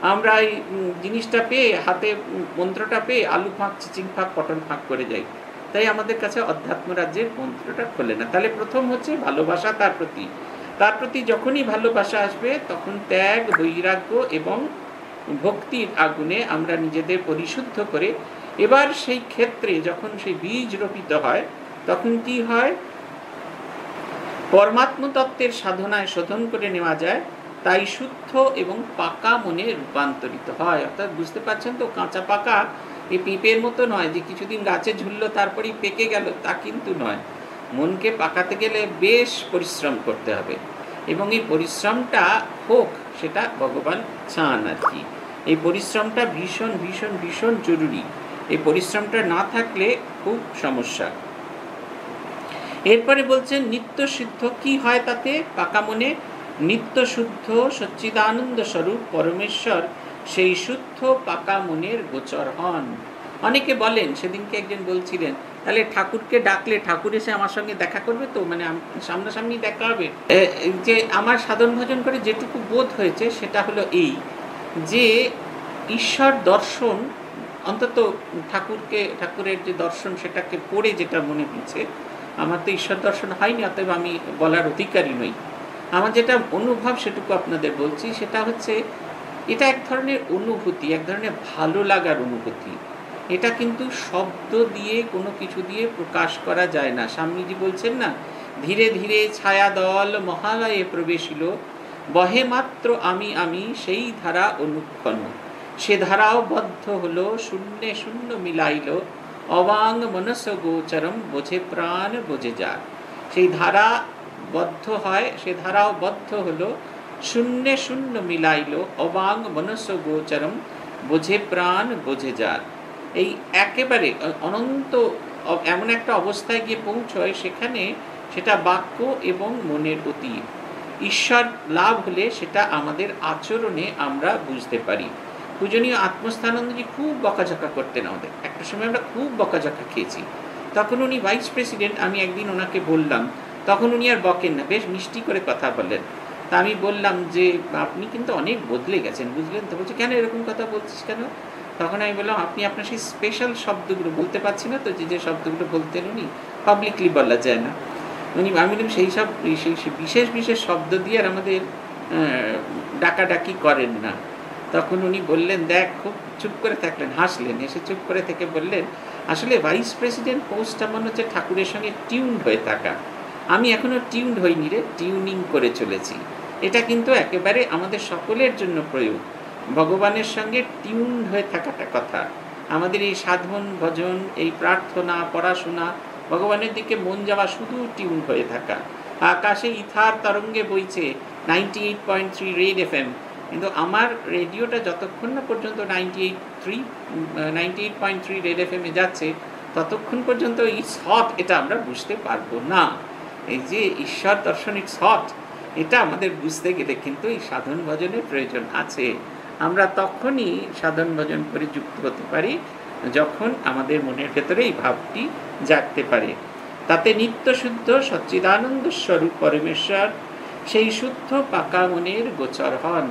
Speaker 1: আমরা এই জিনিসটা পেয়ে, হাতে মন্ত্রটা পেয়ে আলু ফাঁক, চিচিং ফাঁক, পটল ফাঁক করে যাই। তাই আমাদের কাছে অধ্যাত্ম রাজ্যের মন্ত্রটা খোলে না। তাহলে প্রথম হচ্ছে ভালোবাসা, তার প্রতি। তার প্রতি যখনই ভালোবাসা আসবে, তখন ত্যাগ, বৈরাগ্য এবং ভক্তির আগুনে আমরা নিজেদের পরিশুদ্ধ করে এবার সেই ক্ষেত্রে যখন সেই বীজ রোপিত হয়, তখন কি হয়? পরমাত্ম তত্ত্বের সাধনায় শোধন করে নেওয়া যায়। তাই শুদ্ধ এবং পাকা মনে রূপান্তরিত হয়। অর্থাৎ বুঝতে পারছেন তো, কাঁচা পাকা এই পিঁপের মতো নয় যে কিছুদিন গাছে ঝুললো, তারপরেই পেকে গেল, তা কিন্তু নয়। মনকে পাকাতে গেলে বেশ পরিশ্রম করতে হবে এবং এই পরিশ্রমটা হোক, সেটা ভগবান চান আর কি। এই পরিশ্রমটা ভীষণ ভীষণ ভীষণ জরুরি। এই পরিশ্রমটা না থাকলে খুব সমস্যা। এরপরে বলছেন, নিত্য সিদ্ধ কি হয় তাতে? পাকা মনে নিত্য শুদ্ধ সচ্চিদানন্দ স্বরূপ পরমেশ্বর সেই শুদ্ধ পাকা মনের গোচর হন। অনেকে বলেন, সেদিনকে একজন বলছিলেন, তাহলে ঠাকুরকে ডাকলে ঠাকুর এসে আমার সঙ্গে দেখা করবে তো? মানে সামনাসামনি দেখা হবে? যে আমার সাধন ভজন করে যেটুকু বোধ হয়েছে সেটা হলো এই, যে ঈশ্বর দর্শন, অন্তত ঠাকুরকে, ঠাকুরের যে দর্শন সেটাকে পড়ে যেটা মনে হচ্ছে আমার তো ঈশ্বর দর্শন হয়নি, অতএব আমি বলার অধিকারী নই। আমার যেটা অনুভব সেটুকু আপনাদের বলছি, সেটা হচ্ছে এটা এক ধরনের অনুভূতি, এক ধরনের ভালো লাগার অনুভূতি। এটা কিন্তু শব্দ দিয়ে, কোনো কিছু দিয়ে প্রকাশ করা যায় না। স্বামীজি বলছেন না, ধীরে ধীরে ছায়া দল মহালয়ে প্রবেশিল, বহে মাত্র আমি আমি, সেই ধারা অনুক্ষণ। সে ধারাও বদ্ধ হলো, শূন্যে শূন্য মিলাইল, অবাং মনস গোচরম, বোঝে প্রাণ, বোঝে যা সেই ধারা বদ্ধ হয়, সে ধারাও বদ্ধ হলো, শূন্যে শূন্য মিলাইল, অবাং মনস্য গোচরম, বোঝে প্রাণ, বোঝে যার। এই একেবারে অনন্ত এমন একটা অবস্থায় গিয়ে পৌঁছয়, সেখানে সেটা বাক্য এবং মনের অতীত। ঈশ্বর লাভ হলে সেটা আমাদের আচরণে আমরা বুঝতে পারি। পূজনীয় আত্মস্থানন্দজি খুব বকাঝকা করতেন আমাদের। একটা সময় আমরা খুব বকাঝকা খেয়েছি। তখন উনি ভাইস প্রেসিডেন্ট, আমি একদিন ওনাকে বললাম তখন উনি আর বকেন না। বেশ মিষ্টি করে কথা বললেন। তা আমি বললাম যে, আপনি কিন্তু অনেক বদলে গেছেন, বুঝলেন তো? বলছে, কেন এরকম কথা বলছিস কেন? তখন আমি বললাম, আপনি আপনার সেই স্পেশাল শব্দগুলো বলতে পারছি না তো, যে যে শব্দগুলো বলতেন উনি পাবলিকলি বলা যায় না। উনি, আমি বললাম, সেই সব, সেই বিশেষ বিশেষ শব্দ দিয়ে আর আমাদের ডাকাডাকি করেন না। তখন উনি বললেন, দেখ, খুব চুপ করে থাকলেন, হাসলেন। এসে চুপ করে থেকে বললেন, আসলে ভাইস প্রেসিডেন্ট পোস্টটা মনে হচ্ছে ঠাকুরের সঙ্গে টিউন হয়ে থাকা। আমি এখনও টিউনড হইনি রে, টিউনিং করে চলেছি। এটা কিন্তু একেবারে আমাদের সকলের জন্য প্রয়োগ। ভগবানের সঙ্গে টিউন হয়ে থাকাটা কথা। আমাদের এই সাধন, ভজন, এই প্রার্থনা, পড়াশোনা, ভগবানের দিকে মন যাওয়া শুধু টিউন হয়ে থাকা। আকাশে ইথার তরঙ্গে বইছে ninety eight point three Red FM M কিন্তু আমার রেডিওটা যতক্ষণ না পর্যন্ত ninety eight three, ninety eight point three Red F এমে যাচ্ছে, ততক্ষণ পর্যন্ত এই সৎ এটা আমরা বুঝতে পারব না। এই যে ঈশ্বর দর্শনিক সৎ, এটা আমাদের বুঝতে গেলে কিন্তু এই সাধন ভজনের প্রয়োজন আছে। আমরা তখনই সাধন ভজন করে যুক্ত হতে পারি, যখন আমাদের মনের ভেতরে এই ভাবটি জাগতে পারে। তাতে নিত্য শুদ্ধ সচ্চিদানন্দ স্বরূপ পরমেশ্বর সেই শুদ্ধ পাকা মনের গোচর হন।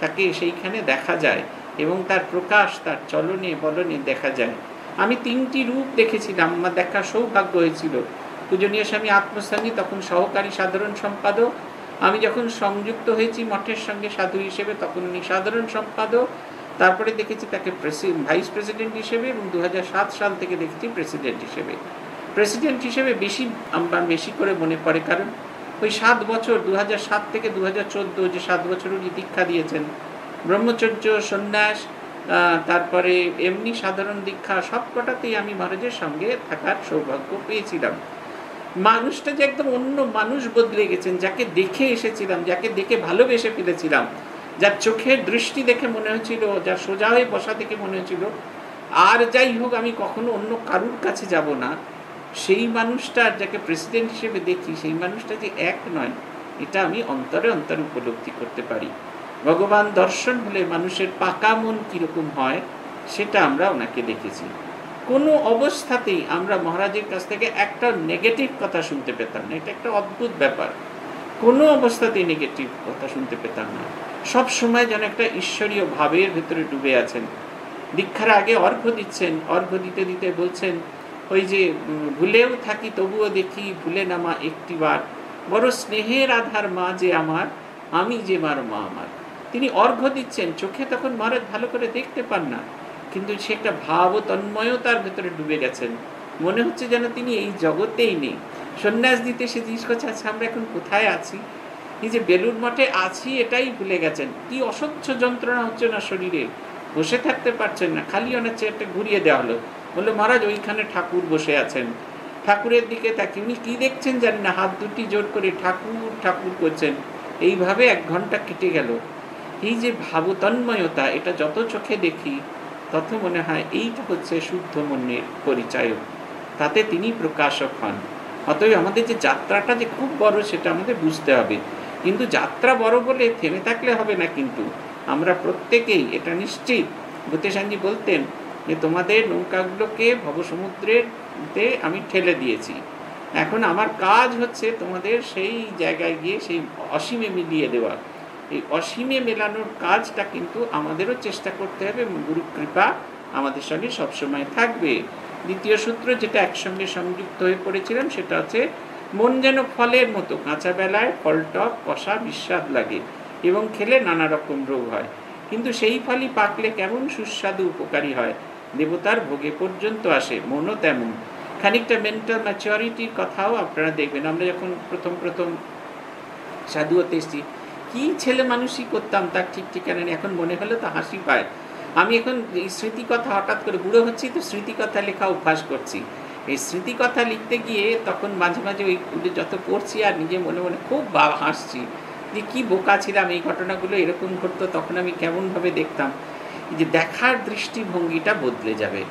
Speaker 1: তাকে সেইখানে দেখা যায় এবং তার প্রকাশ, তার চলনে, বলনে দেখা যায়। আমি তিনটি রূপ দেখেছিলাম আমার দেখা সৌভাগ্য হয়েছিল। পূজনীয় স্বামী আত্মস্থানী, তখন সহকারী সাধারণ সম্পাদক। আমি যখন সংযুক্ত হয়েছি মঠের সঙ্গে সাধু হিসেবে, তখন উনি সাধারণ সম্পাদক। তারপরে দেখেছি তাকে ভাইস প্রেসিডেন্ট হিসেবে এবং দু হাজার সাত সাল থেকে দেখেছি প্রেসিডেন্ট হিসেবে। প্রেসিডেন্ট হিসেবে বেশি আমার বেশি করে মনে পড়ে, কারণ ওই সাত বছর দু থেকে দু হাজার চোদ্দ যে সাত বছর উনি দীক্ষা দিয়েছেন, ব্রহ্মচর্য, সন্ন্যাস তারপরে এমনি সাধারণ দীক্ষা সব কটাতেই আমি মহারাজের সঙ্গে থাকার সৌভাগ্য পেয়েছিলাম। মানুষটা যে একদম অন্য মানুষ বদলে গেছেন, যাকে দেখে এসেছিলাম, যাকে দেখে ভালোবেসে ফেলেছিলাম, যার চোখের দৃষ্টি দেখে মনে হয়েছিল, যার সোজা হয়ে বসা দেখে মনে হয়েছিল, আর যাই হোক, আমি কখনো অন্য কারুর কাছে যাব না। সেই মানুষটার যাকে প্রেসিডেন্ট হিসেবে দেখি, সেই মানুষটা যে এক নয়, এটা আমি অন্তরে অন্তরে উপলব্ধি করতে পারি। ভগবান দর্শন হলে মানুষের পাকা মন কীরকম হয়, সেটা আমরা ওনাকে দেখেছি। কোনো অবস্থাতেই আমরা মহারাজের কাছ থেকে একটা নেগেটিভ কথা শুনতে পেতাম না। এটা একটা অদ্ভুত ব্যাপার। কোনো অবস্থাতেই নেগেটিভ কথা শুনতে পেতাম না। সব সময় যেন একটা ঈশ্বরীয় ভাবের ভেতরে ডুবে আছেন। দীক্ষার আগে অর্ঘ দিচ্ছেন অর্ঘ দিতে দিতে বলছেন, ওই যে ভুলেও থাকি, তবুও দেখি, ভুলে নামা একটিবার বড় স্নেহের আধার মা যে আমার, আমি যে মার মা আমার। তিনি অর্ঘ দিচ্ছেন, চোখে তখন মহারাজ ভালো করে দেখতে পান না। কিন্তু সে একটা ভাব ও তন্ময়তার ভেতরে ডুবে গেছেন। মনে হচ্ছে যেন তিনি এই জগতেই নেই। সন্ন্যাস দিতে সে জিজ্ঞেস করছে আচ্ছা আমরা এখন কোথায় আছি? এই যে বেলুর মঠে আছি, এটাই ভুলে গেছেন। কি অসহ্য যন্ত্রণা হচ্ছে না শরীরে। বসে থাকতে পারছেন না। খালি অনেক চেয়ারটা ঘুরিয়ে দেওয়া হলো। বলল, মহারাজ, ওইখানে ঠাকুর বসে আছেন। ঠাকুরের দিকে তাকে উনি কী দেখছেন জানি না, হাত দুটি জোর করে ঠাকুর ঠাকুর করছেন। এইভাবে এক ঘণ্টা কেটে গেল। এই যে ভাবতন্ময়তা, এটা যত চোখে দেখি তত মনে হয় এইটা হচ্ছে শুদ্ধ মনের পরিচয় তাতে তিনি প্রকাশক হন। অতএব আমাদের যে যাত্রাটা যে খুব বড় সেটা আমাদের বুঝতে হবে। কিন্তু যাত্রা বড় বলে থেমে থাকলে হবে না কিন্তু। আমরা প্রত্যেকেই, এটা নিশ্চিত। ভূতেশানজি বলতেন যে, তোমাদের নৌকাগুলোকে ভবসমুদ্রের আমি ঠেলে দিয়েছি। এখন আমার কাজ হচ্ছে তোমাদের সেই জায়গায় গিয়ে সেই অসীমে মিলিয়ে দেওয়া। এই অসীমে মেলানোর কাজটা কিন্তু আমাদেরও চেষ্টা করতে হবে এবং গুরু কৃপা আমাদের সঙ্গে সবসময় থাকবে। দ্বিতীয় সূত্র যেটা একসঙ্গে সংযুক্ত হয়ে পড়েছিলাম সেটা হচ্ছে, মন যেন ফলের মতো, কাঁচা বেলায় ফলটক কষা, বিস্বাদ লাগে এবং খেলে নানা রকম রোগ হয়। কিন্তু সেই ফলই পাকলে কেমন সুস্বাদু উপকারী হয়? দেবতার ভোগে পর্যন্ত আসে, মনও তেমন। খানিকটা মেন্টাল ম্যাচুরিটির কথাও আপনারা দেখবেন। আমরা যখন প্রথম প্রথম সাধু হতে এসেছি কি ছেলে মানুষই করতাম তার ঠিক ঠিকানা এখন মনে হলে তো হাসি পায়। আমি এখন এই স্মৃতিকথা হঠাৎ করে বুড়ো হচ্ছি তো স্মৃতিকথা লেখা অভ্যাস করছি। এই স্মৃতিকথা লিখতে গিয়ে তখন মাঝে মাঝে ওই যত পড়ছি আর নিজে মনে মনে খুব বা হাসছি যে কী বোকা ছিলাম, এই ঘটনাগুলো এরকম ঘটতো, তখন আমি কেমনভাবে দেখতাম? যে দেখার দৃষ্টিভঙ্গিটা বদলে যাবে।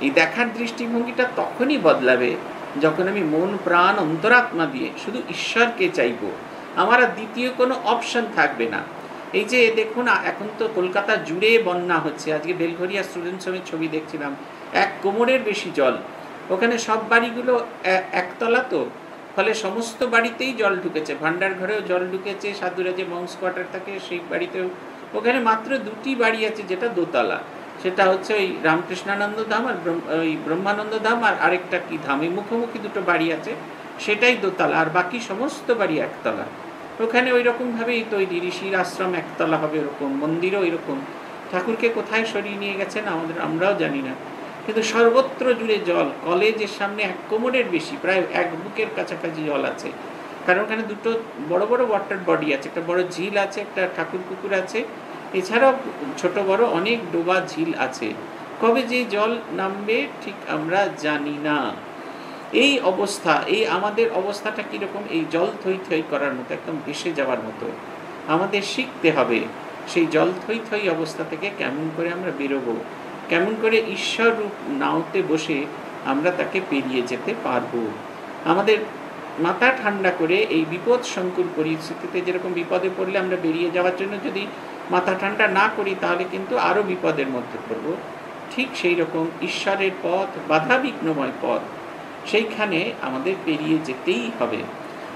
Speaker 1: এই দেখার দৃষ্টিভঙ্গিটা তখনই বদলাবে যখন আমি মন, প্রাণ, অন্তরাত্মা দিয়ে শুধু ঈশ্বরকে চাইব। আমার দ্বিতীয় কোনো অপশন থাকবে না। এই যে দেখুন, এখন তো কলকাতা জুড়ে বন্যা হচ্ছে। আজকে বেলঘরিয়া স্টুডেন্ট সমেত ছবি দেখছিলাম। এক কোমরের বেশি জল। ওখানে সব বাড়িগুলো একতলা তো। ফলে সমস্ত বাড়িতেই জল ঢুকেছে। ভান্ডার ঘরেও জল ঢুকেছে। সাধুরা যে মংস কোয়ার্টার থাকে সেই বাড়িতেও। ওখানে মাত্র দুটি বাড়ি আছে যেটা দোতলা। সেটা হচ্ছে ওই রামকৃষ্ণানন্দ ধাম আর ওই ব্রহ্মানন্দ ধাম আর আরেকটা কি ধাম? এই মুখোমুখি দুটো বাড়ি আছে। সেটাই দোতলা আর বাকি সমস্ত বাড়ি একতলা। ওখানে ওই রকমভাবেই তৈরি, ঋষির আশ্রম একতলা হবে ওরকম মন্দিরও এরকম। ঠাকুরকে কোথায় সরিয়ে নিয়ে গেছেন আমাদের আমরাও জানি না। কিন্তু সর্বত্র জুড়ে জল, কলেজের সামনে এক কোমরের বেশি, প্রায় এক বুকের কাছাকাছি জল আছে। কারণ ওখানে দুটো বড় বড় ওয়াটার বডি আছে, একটা বড় ঝিল আছে, একটা ঠাকুর পুকুর আছে। এছাড়াও ছোট বড় অনেক ডোবা ঝিল আছে। কবে যে জল নামবে ঠিক আমরা জানি না। এই অবস্থা, এই আমাদের অবস্থাটা কীরকম? এই জল থই থই করার মতো, একদম ভেসে যাওয়ার মতো। আমাদের শিখতে হবে সেই জল থই থই অবস্থা থেকে কেমন করে আমরা বেরোবো। কেমন করে ঈশ্বর রূপ নাওতে বসে আমরা তাকে পেরিয়ে যেতে পারব। আমাদের মাথা ঠান্ডা করে এই বিপদ সংকুল পরিস্থিতিতে যেরকম বিপদে পড়লে আমরা বেরিয়ে যাওয়ার জন্য যদি মাথা ঠান্ডা না করি, তাহলে কিন্তু আরও বিপদের মধ্যে পড়ব। ঠিক সেই রকম ঈশ্বরের পথ বাধা বিঘ্নময় পথ। সেইখানে আমাদের পেরিয়ে যেতেই হবে।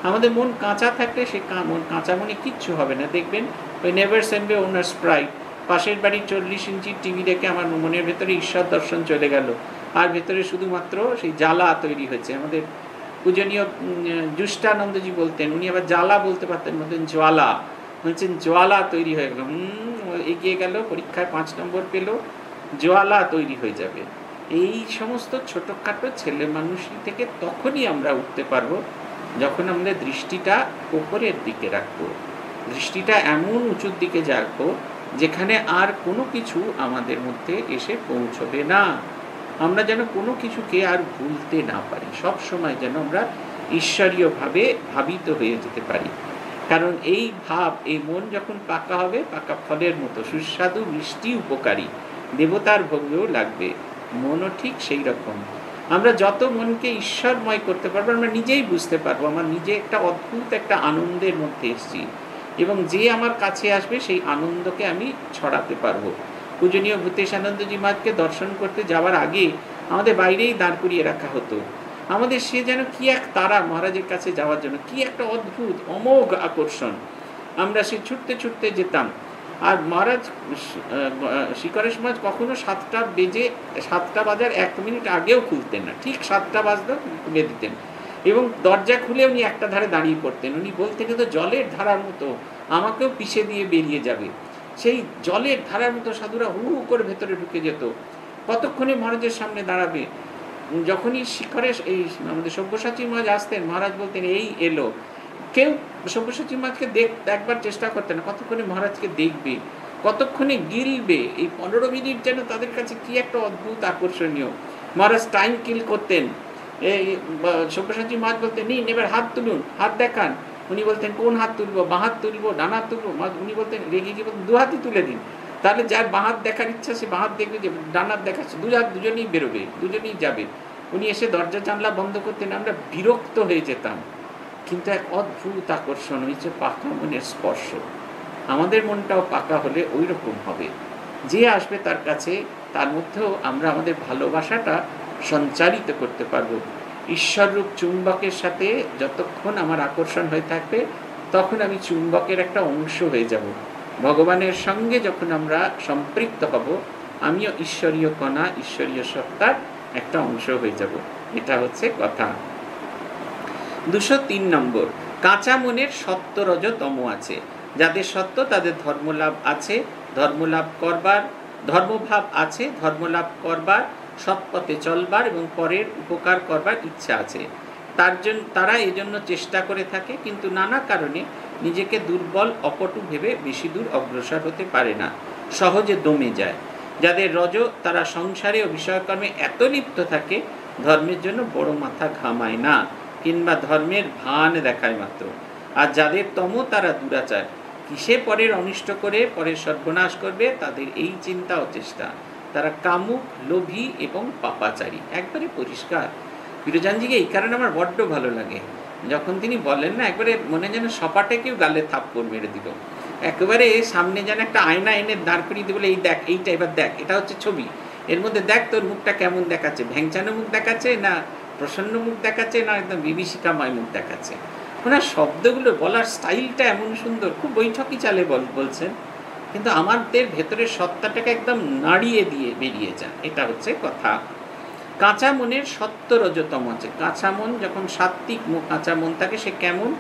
Speaker 1: আমাদের মন কাঁচা থাকলে সে মন কাঁচা মনে কিচ্ছু হবে না। দেখবেন, ওই নেভার সেন্ডবে ওনার স্প্রাইট পাশের বাড়ির চল্লিশ ইঞ্চির টিভি দেখে আমার মনের ভেতরে ঈশ্বর দর্শন চলে গেল। আর ভেতরে শুধুমাত্র সেই জ্বালা তৈরি হয়েছে। আমাদের পূজনীয় জুষ্টানন্দজি বলতেন, উনি আবার জ্বালা বলতে পারতেন, বলতেন জ্বালা। বলছেন, জ্বালা তৈরি হয়ে গেল। এগিয়ে গেল, পরীক্ষায় পাঁচ নম্বর পেল, জ্বালা তৈরি হয়ে যাবে। এই সমস্ত ছোটোখাটো ছেলে মানুষ থেকে তখনই আমরা উঠতে পারব যখন আমাদের দৃষ্টিটা ওপরের দিকে রাখব। দৃষ্টিটা এমন উঁচুর দিকে রাখব যেখানে আর কোনো কিছু আমাদের মধ্যে এসে পৌঁছবে না। আমরা যেন কোনো কিছুকে আর ভুলতে না পারি। সব সময় যেন আমরা ঈশ্বরীয়ভাবে ভাবিত হয়ে যেতে পারি। কারণ এই ভাব, এই মন যখন পাকা হবে, পাকা ফলের মতো, সুস্বাদু, মিষ্টি, উপকারী, দেবতার ভোগেও লাগবে। মনও ঠিক সেই রকম। আমরা যত মনকে ঈশ্বরময় করতে পারব, আমরা নিজেই বুঝতে পারব। আমার নিজে একটা অদ্ভুত একটা আনন্দের মধ্যে এসেছি। এবং যে আমার কাছে আসবে, সেই আনন্দকে আমি ছড়াতে পারব। পূজনীয় ভূতেশানন্দজি মাকে দর্শন করতে যাওয়ার আগে আমাদের বাইরেই দাঁড় করিয়ে রাখা হতো। আমাদের সে যেন কি এক তারা মহারাজের কাছে যাওয়ার জন্য, কি একটা অদ্ভুত, অমোঘ আকর্ষণ। আমরা সে ছুটতে ছুটতে যেতাম। আর মহারাজ, শিকরেশ মহারাজ কখনো সাতটা বেজে, সাতটা বাজার এক মিনিট আগেও খুলতেন না। ঠিক সাতটা বাজতো খুলে দিতেন এবং দরজা খুলে উনি একটা ধারে দাঁড়িয়ে পড়তেন। উনি বলতেন তো জলের ধারার মতো, আমাকেও পিছিয়ে দিয়ে বেরিয়ে যাবে। সেই জলের ধারার মতো সাধুরা হু হু করে ভেতরে ঢুকে যেত। কতক্ষণে মহারাজের সামনে দাঁড়াবে? যখনই শিখরে এই আমাদের সব্যসাচী মহারাজ আসতেন, মহারাজ বলতেন, এই এলো। কেউ সব্যসাচী মহারাজকে দেখ একবার চেষ্টা করতেন না। কতক্ষণে মহারাজকে দেখবে? কতক্ষণে গিলবে? এই পনেরো মিনিট যেন তাদের কাছে কি একটা অদ্ভুত আকর্ষণীয়। মহারাজ টাইম কিল করতেন। এই সব্যসাচী মহারাজ বলতেন, নিন, এবার হাত তুলুন, হাত দেখান। উনি বলতেন, কোন হাত তুলবো? বাঁ হাত তুলবো? ডান তুলবো? উনি বলতেন, রেগে গিয়ে বলতেন দু হাতই তুলে দিন। তাহলে যার বাঁ হাত দেখার ইচ্ছা, সে বাঁ হাত দেখবে যে ডান হাত দেখাচ্ছে দু হাত দুজনেই বেরোবে, দুজনেই যাবে। উনি এসে দরজা জানলা বন্ধ করতেন, আমরা বিরক্ত হয়ে যেতাম। কিন্তু এক অদ্ভুত আকর্ষণ হয়েছে পাকা মনের স্পর্শ। আমাদের মনটাও পাকা হলে ওই রকম হবে। যে আসবে তার কাছে, তার মধ্যেও আমরা আমাদের ভালোবাসাটা সঞ্চারিত করতে পারব। ঈশ্বররূপ চুম্বকের সাথে যতক্ষণ আমার আকর্ষণ হয়ে থাকবে, তখন আমি চুম্বকের একটা অংশ হয়ে যাব। ভগবানের সঙ্গে যখন আমরা সম্পৃক্ত হব, আমিও ঈশ্বরীয় কণা, ঈশ্বরীয় সত্তার একটা অংশ হয়ে যাব। এটা হচ্ছে কথা। দুশো তিন নম্বর। কাঁচা মনের সত্য রজতম আছে। যাদের সত্য তাদের ধর্মলাভ আছে, ধর্মলাভ করবার, ধর্মভাব আছে, ধর্মলাভ করবার, সৎপথে চলবার এবং পরের উপকার করবার ইচ্ছা আছে। তার জন্য তারা এজন্য চেষ্টা করে থাকে, কিন্তু নানা কারণে নিজেকে দুর্বল, অপটু ভেবে বেশি দূর অগ্রসর হতে পারে না। সহজে দমে যায়। যাদের রজ, তারা সংসারে ও বিষয়কর্মে এত লিপ্ত থাকে, ধর্মের জন্য বড় মাথা ঘামায় না। কিংবা ধর্মের ভান দেখায় মাত্র। আর যাদের তম তারা দুরাচার। কিসে পরের অনিষ্ট করে, পরের সর্বনাশ করবে, তাদের এই চিন্তা ও চেষ্টা। তারা কামুক, লোভী এবং পাপাচারী। একবারে পরিষ্কার। বিরোজানজিকে এই কারণে আমার বড্ড ভালো লাগে। যখন তিনি বলেন না, একবারে মনে যেন সপাটে কেউ গালে থাপ্পড় মেরে দিল। একেবারে সামনে যেন একটা আয়না এনে দাঁড় করিয়ে দিবলে এই দেখ, এইটা এবার দেখ, এটা হচ্ছে ছবি। এর মধ্যে দেখ তোর মুখটা কেমন দেখাচ্ছে। ভ্যাংচানো মুখ দেখাচ্ছে না প্রসন্ন মুখ দেখাচ্ছে না একদম বিভীষিকাময় মুখ দেখাচ্ছে? ওনার শব্দগুলো বলার স্টাইলটা এমন সুন্দর, খুব বৈঠকই চালে বল, বলছেন। কিন্তু আমাদের ভেতরের সত্তাটাকে একদম নাড়িয়ে দিয়ে বেরিয়ে যান, এটা হচ্ছে কথা। কাঁচা মনের সত্য রজতম আছে। কাঁচা মন যখন সাত্বিক কাঁচা মন থাকে সে কেমন?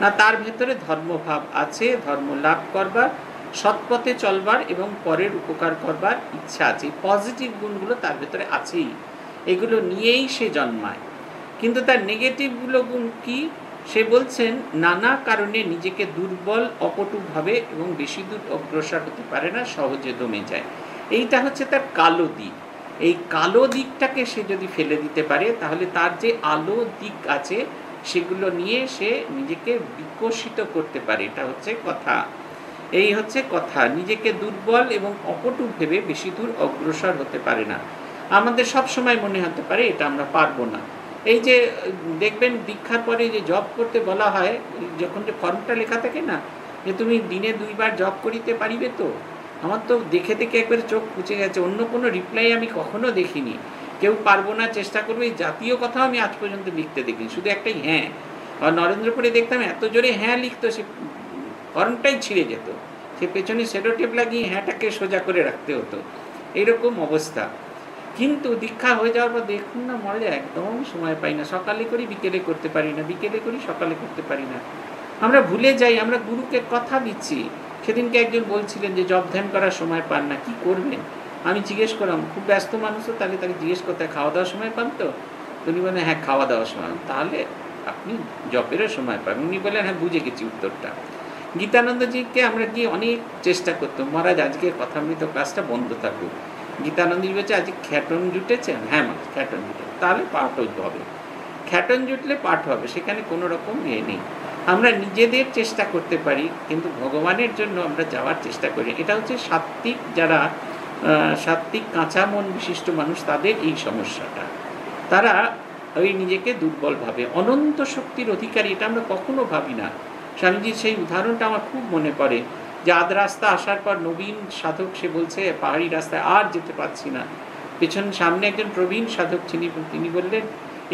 Speaker 1: না তার ভেতরে ধর্মভাব আছে, ধর্ম লাভ করবার, সৎপথে চলবার এবং পরের উপকার করবার ইচ্ছা আছে। পজিটিভ গুণগুলো তার ভেতরে আছেই। এগুলো নিয়েই সে জন্মায়। কিন্তু তার নেগেটিভগুলো গুণ কি? সে বলছেন, নানা কারণে নিজেকে দুর্বল অপটুভাবে এবং বেশি দূর অগ্রসর হতে পারে না, সহজে দমে যায়। এইটা হচ্ছে তার কালো দিক। এই কালো দিকটাকে সে যদি ফেলে দিতে পারে, তাহলে তার যে আলো দিক আছে, সেগুলো নিয়ে সে নিজেকে বিকশিত করতে পারে। এটা হচ্ছে কথা। এই হচ্ছে কথা। নিজেকে দুর্বল এবং অপটু ভেবে বেশি দূর অগ্রসর হতে পারে না। আমাদের সব সময় মনে হতে পারে এটা আমরা পারব না। এই যে, দেখবেন দীক্ষার পরে যে জব করতে বলা হয়, যখন যে ফর্মটা লেখা থাকে না, যে তুমি দিনে দুইবার জব করিতে পারিবে তো? আমার তো দেখে দেখে একবার চোখ পুচে গেছে, অন্য কোনো রিপ্লাই আমি কখনো দেখিনি। কেউ পারব না, চেষ্টা করবে, এই জাতীয় কথাও আমি আজ পর্যন্ত লিখতে দেখিনি, শুধু একটাই হ্যাঁ। আর নরেন্দ্রপুরে দেখতাম এত জোরে হ্যাঁ লিখতো, সে ফর্মটাই ছিঁড়ে যেত। সে পেছনে সেলোটেপ লাগিয়ে হ্যাঁটাকে সোজা করে রাখতে হতো। এরকম অবস্থা। কিন্তু দীক্ষা হয়ে যাওয়ার পর দেখুন না মরে একদম সময় পাই না। সকালে করি, বিকেলে করতে পারি না। বিকেলে করি, সকালে করতে পারি না। আমরা ভুলে যাই, আমরা গুরুকে কথা দিচ্ছি। সেদিনকে একজন বলছিলেন যে জব ধ্যান করার সময় পান না, কি করবেন? আমি জিজ্ঞেস করলাম, খুব ব্যস্ত মানুষ তো, তাহলে তাকে জিজ্ঞেস করতে খাওয়া দাওয়ার সময় পান তো? উনি বলেন হ্যাঁ খাওয়া দাওয়ার সময় তাহলে আপনি জবেরও সময় পাবেন উনি বললেন হ্যাঁ বুঝে গেছি উত্তরটা। গীতানন্দজিকে আমরা কি অনেক চেষ্টা করতাম, মহারাজ আজকে কথা কথামৃত ক্লাসটা বন্ধ থাকুক। গীতানন্দজি বলছে আজকে খ্যাটন জুটেছেন? হ্যাঁ মা, খ্যাটন জুটে তাহলে পাঠ হবে। খ্যাটন জুটলে পাঠ হবে, সেখানে কোনো রকম ইয়ে নেই। আমরা নিজেদের চেষ্টা করতে পারি, কিন্তু ভগবানের জন্য আমরা যাওয়ার চেষ্টা করি। এটা হচ্ছে সাত্বিক যারা সাত্বিক কাঁচা মন বিশিষ্ট মানুষ, তাদের এই সমস্যাটা। তারা ওই নিজেকে দুর্বল ভাবে, অনন্ত শক্তির অধিকারী, এটা আমরা কখনো ভাবি না। স্বামীজির সেই উদাহরণটা আমার খুব মনে পড়ে। যে আদ রাস্তা আসার পর নবীন সাধক, সে বলছে, পাহাড়ি রাস্তায় আর যেতে পারছি না। পেছন সামনে একজন প্রবীণ সাধক তিনি তিনি বললেন,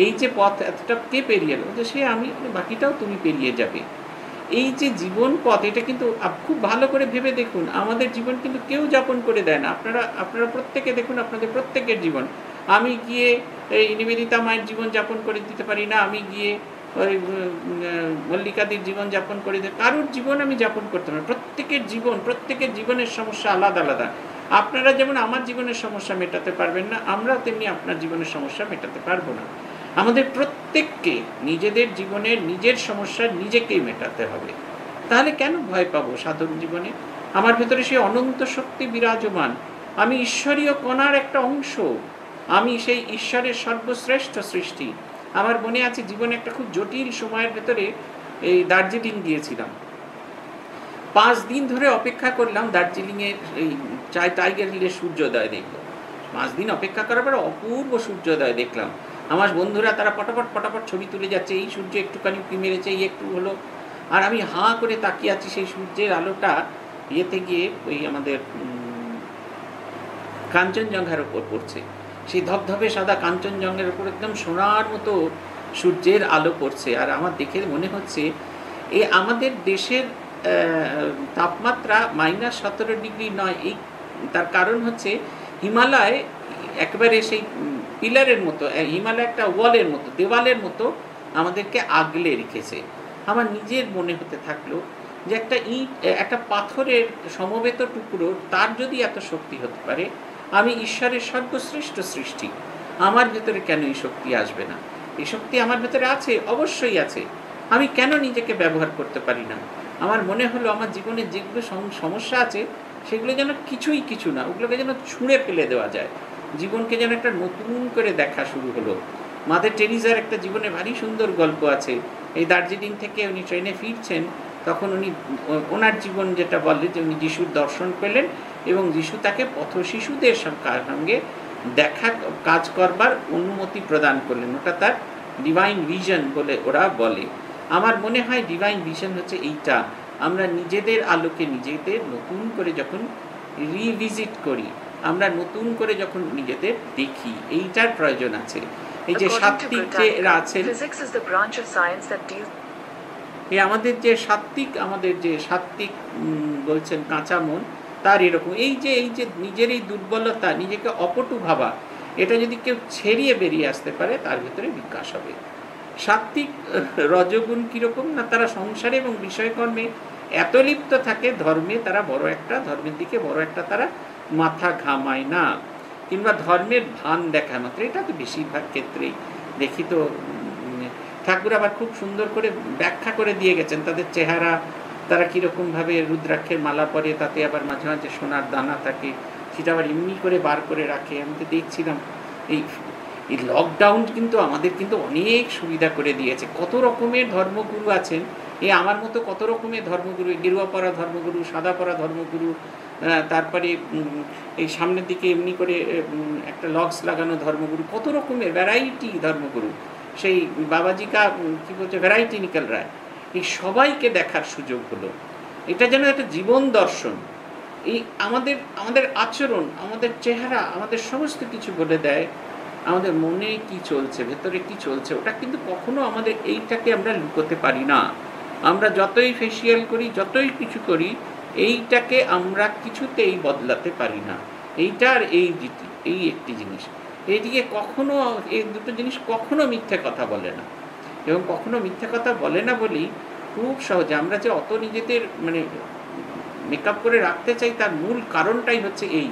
Speaker 1: এই যে পথ এতটা কে পেরিয়ে এলো? যে সে আমি বাকিটাও তুমি পেরিয়ে যাবে। এই যে জীবন পথ, এটা কিন্তু খুব ভালো করে ভেবে দেখুন। আমাদের জীবন কিন্তু কেউ যাপন করে দেয় না। আপনারা আপনারা প্রত্যেকে দেখুন আপনাদের প্রত্যেকের জীবন। আমি গিয়ে এই নিবেদিতা মায়ের জীবন যাপন করে দিতে পারি না। আমি গিয়ে ওই মল্লিকাদির জীবন যাপন করে দিতে কারোর জীবন আমি যাপন করতে পারি প্রত্যেকের জীবন, প্রত্যেকের জীবনের সমস্যা আলাদা আলাদা। আপনারা যেমন আমার জীবনের সমস্যা মেটাতে পারবেন না, আমরা তেমনি আপনার জীবনের সমস্যা মেটাতে পারব না। আমাদের প্রত্যেককে নিজেদের জীবনের নিজের সমস্যা নিজেকেই মেটাতে হবে। তাহলে কেন ভয় পাবো সাধারণ জীবনে? আমার ভেতরে সেই অনন্ত শক্তি বিরাজমান। আমি ঈশ্বরীয় কণার একটা অংশ। আমি সেই ঈশ্বরের সর্বশ্রেষ্ঠ সৃষ্টি। আমার মনে আছে জীবনে একটা খুব জটিল সময়ের ভেতরে এই দার্জিলিং গিয়েছিলাম। পাঁচ দিন ধরে অপেক্ষা করলাম দার্জিলিংয়ের এই চাই টাইগার হিলের সূর্যোদয় দেখব। পাঁচ দিন অপেক্ষা করার পর অপূর্ব সূর্যোদয় দেখলাম। আমার বন্ধুরা তারা পটাপট পটাপট ছবি তুলে যাচ্ছে, এই সূর্য একটুখানি উঁকি মেরেছে, এই একটু হলো। আর আমি হাঁ করে তাকিয়ে আছি সেই সূর্যের আলোটা ইয়েতে গিয়ে ওই আমাদের কাঞ্চনজঙ্ঘার ওপর পড়ছে। সেই ধবধবে সাদা কাঞ্চনজঙ্ঘার উপর একদম সোনার মতো সূর্যের আলো পড়ছে। আর আমার দেখে মনে হচ্ছে, এ আমাদের দেশের তাপমাত্রা মাইনাস সতেরো ডিগ্রি নয়, এই তার কারণ হচ্ছে হিমালয় একবারে সেই পিলারের মতো হিমালয় একটা ওয়ালের মতো, দেওয়ালের মতো আমাদেরকে আগলে রেখেছে। আমার নিজের মনে হতে থাকল যে একটা ইট একটা পাথরের সমবেত টুকরো, তার যদি এত শক্তি হতে পারে আমি ঈশ্বরের সর্বশ্রেষ্ঠ সৃষ্টি। আমার ভেতরে কেন এই শক্তি আসবে না? এই শক্তি আমার ভেতরে আছে, অবশ্যই আছে। আমি কেন নিজেকে ব্যবহার করতে পারি না? আমার মনে হলো আমার জীবনে যেগুলো সমস্যা আছে, সেগুলো যেন কিছুই কিছু না, ওগুলোকে যেন ছুঁড়ে ফেলে দেওয়া যায়। জীবনকে যেন একটা নতুন করে দেখা শুরু হলো। মাদের টেরিজার একটা জীবনে ভারী সুন্দর গল্প আছে। এই দার্জিলিং থেকে উনি ট্রেনে ফিরছেন তখন উনি ওনার জীবন যেটা বলে যে উনি যিশুর দর্শন পেলেন এবং যিশু তাকে পথ শিশুদের সঙ্গে দেখা কাজ করবার অনুমতি প্রদান করলেন। ওটা তার ডিভাইন ভিশন বলে ওরা বলে। আমার মনে হয় ডিভাইন ভিশন হচ্ছে এইটা। আমরা নিজেদের আলোকে নিজেদের নতুন করে যখন রিভিজিট করি আমরা নতুন করে যখন নিজেদের দেখি এইটার প্রয়োজন আছে। এই যে সাত্বিক যে এরা আছেন এই আমাদের যে সাত্বিক আমাদের যে সাত্বিক বলছেন কাঁচা মন তার এরকম। এই যে এই যে নিজের এই দুর্বলতা, নিজেকে অপটু ভাবা, এটা যদি কেউ ছেড়িয়ে বেরিয়ে আসতে পারে, তার ভিতরে বিকাশ হবে। সাত্বিক রজগুণ কীরকম না, তারা সংসারে এবং বিষয়কর্মে এত লিপ্ত থাকে, ধর্মে তারা বড় একটা, ধর্মের দিকে বড় একটা তারা মাথা ঘামায় না। কিংবা ধর্মের ভান দেখায় মাত্র, এটা তো বেশিরভাগ ক্ষেত্রেই। দেখি তো ঠাকুর আবার খুব সুন্দর করে ব্যাখ্যা করে দিয়ে গেছেন। তাদের চেহারা, তারা কীরকমভাবে রুদ্রাক্ষের মালা পরে, তাতে আবার মাঝে মাঝে সোনার দানা থাকে, সেটা আবার এমনি করে বার করে রাখে। আমি তো দেখছিলাম, এই এই লকডাউন কিন্তু আমাদের কিন্তু অনেক সুবিধা করে দিয়েছে। কত রকমের ধর্মগুরু আছেন এই আমার মতো কত রকমের ধর্মগুরু গেরুয়া পড়া ধর্মগুরু, সাদা পড়া ধর্মগুরু তারপরে এই সামনের দিকে এমনি করে একটা লক্স লাগানো ধর্মগুরু, কত রকমের ভ্যারাইটি ধর্মগুরু। সেই বাবাজিকা কী বলছে ভ্যারাইটি নিকাল রায়, এই সবাইকে দেখার সুযোগ হলো। এটা যেন একটা জীবন দর্শন। এই আমাদের আমাদের আচরণ, আমাদের চেহারা, আমাদের সমস্ত কিছু বলে দেয়, আমাদের মনে কি চলছে, ভেতরে কি চলছে, ওটা কিন্তু কখনো আমাদের এইটাকে আমরা লুকোতে পারি না। আমরা যতই ফেসিয়াল করি, যতই কিছু করি, এইটাকে আমরা কিছুতেই বদলাতে পারি না। এইটার এই এই একটি জিনিস। এইদিকে কখনো, এই দুটো জিনিস কখনো মিথ্যে কথা বলে না। এবং কখনো মিথ্যে কথা বলে না বলেই খুব সহজে আমরা যে অত নিজেদের মানে মেকআপ করে রাখতে চাই তার মূল কারণটাই হচ্ছে এই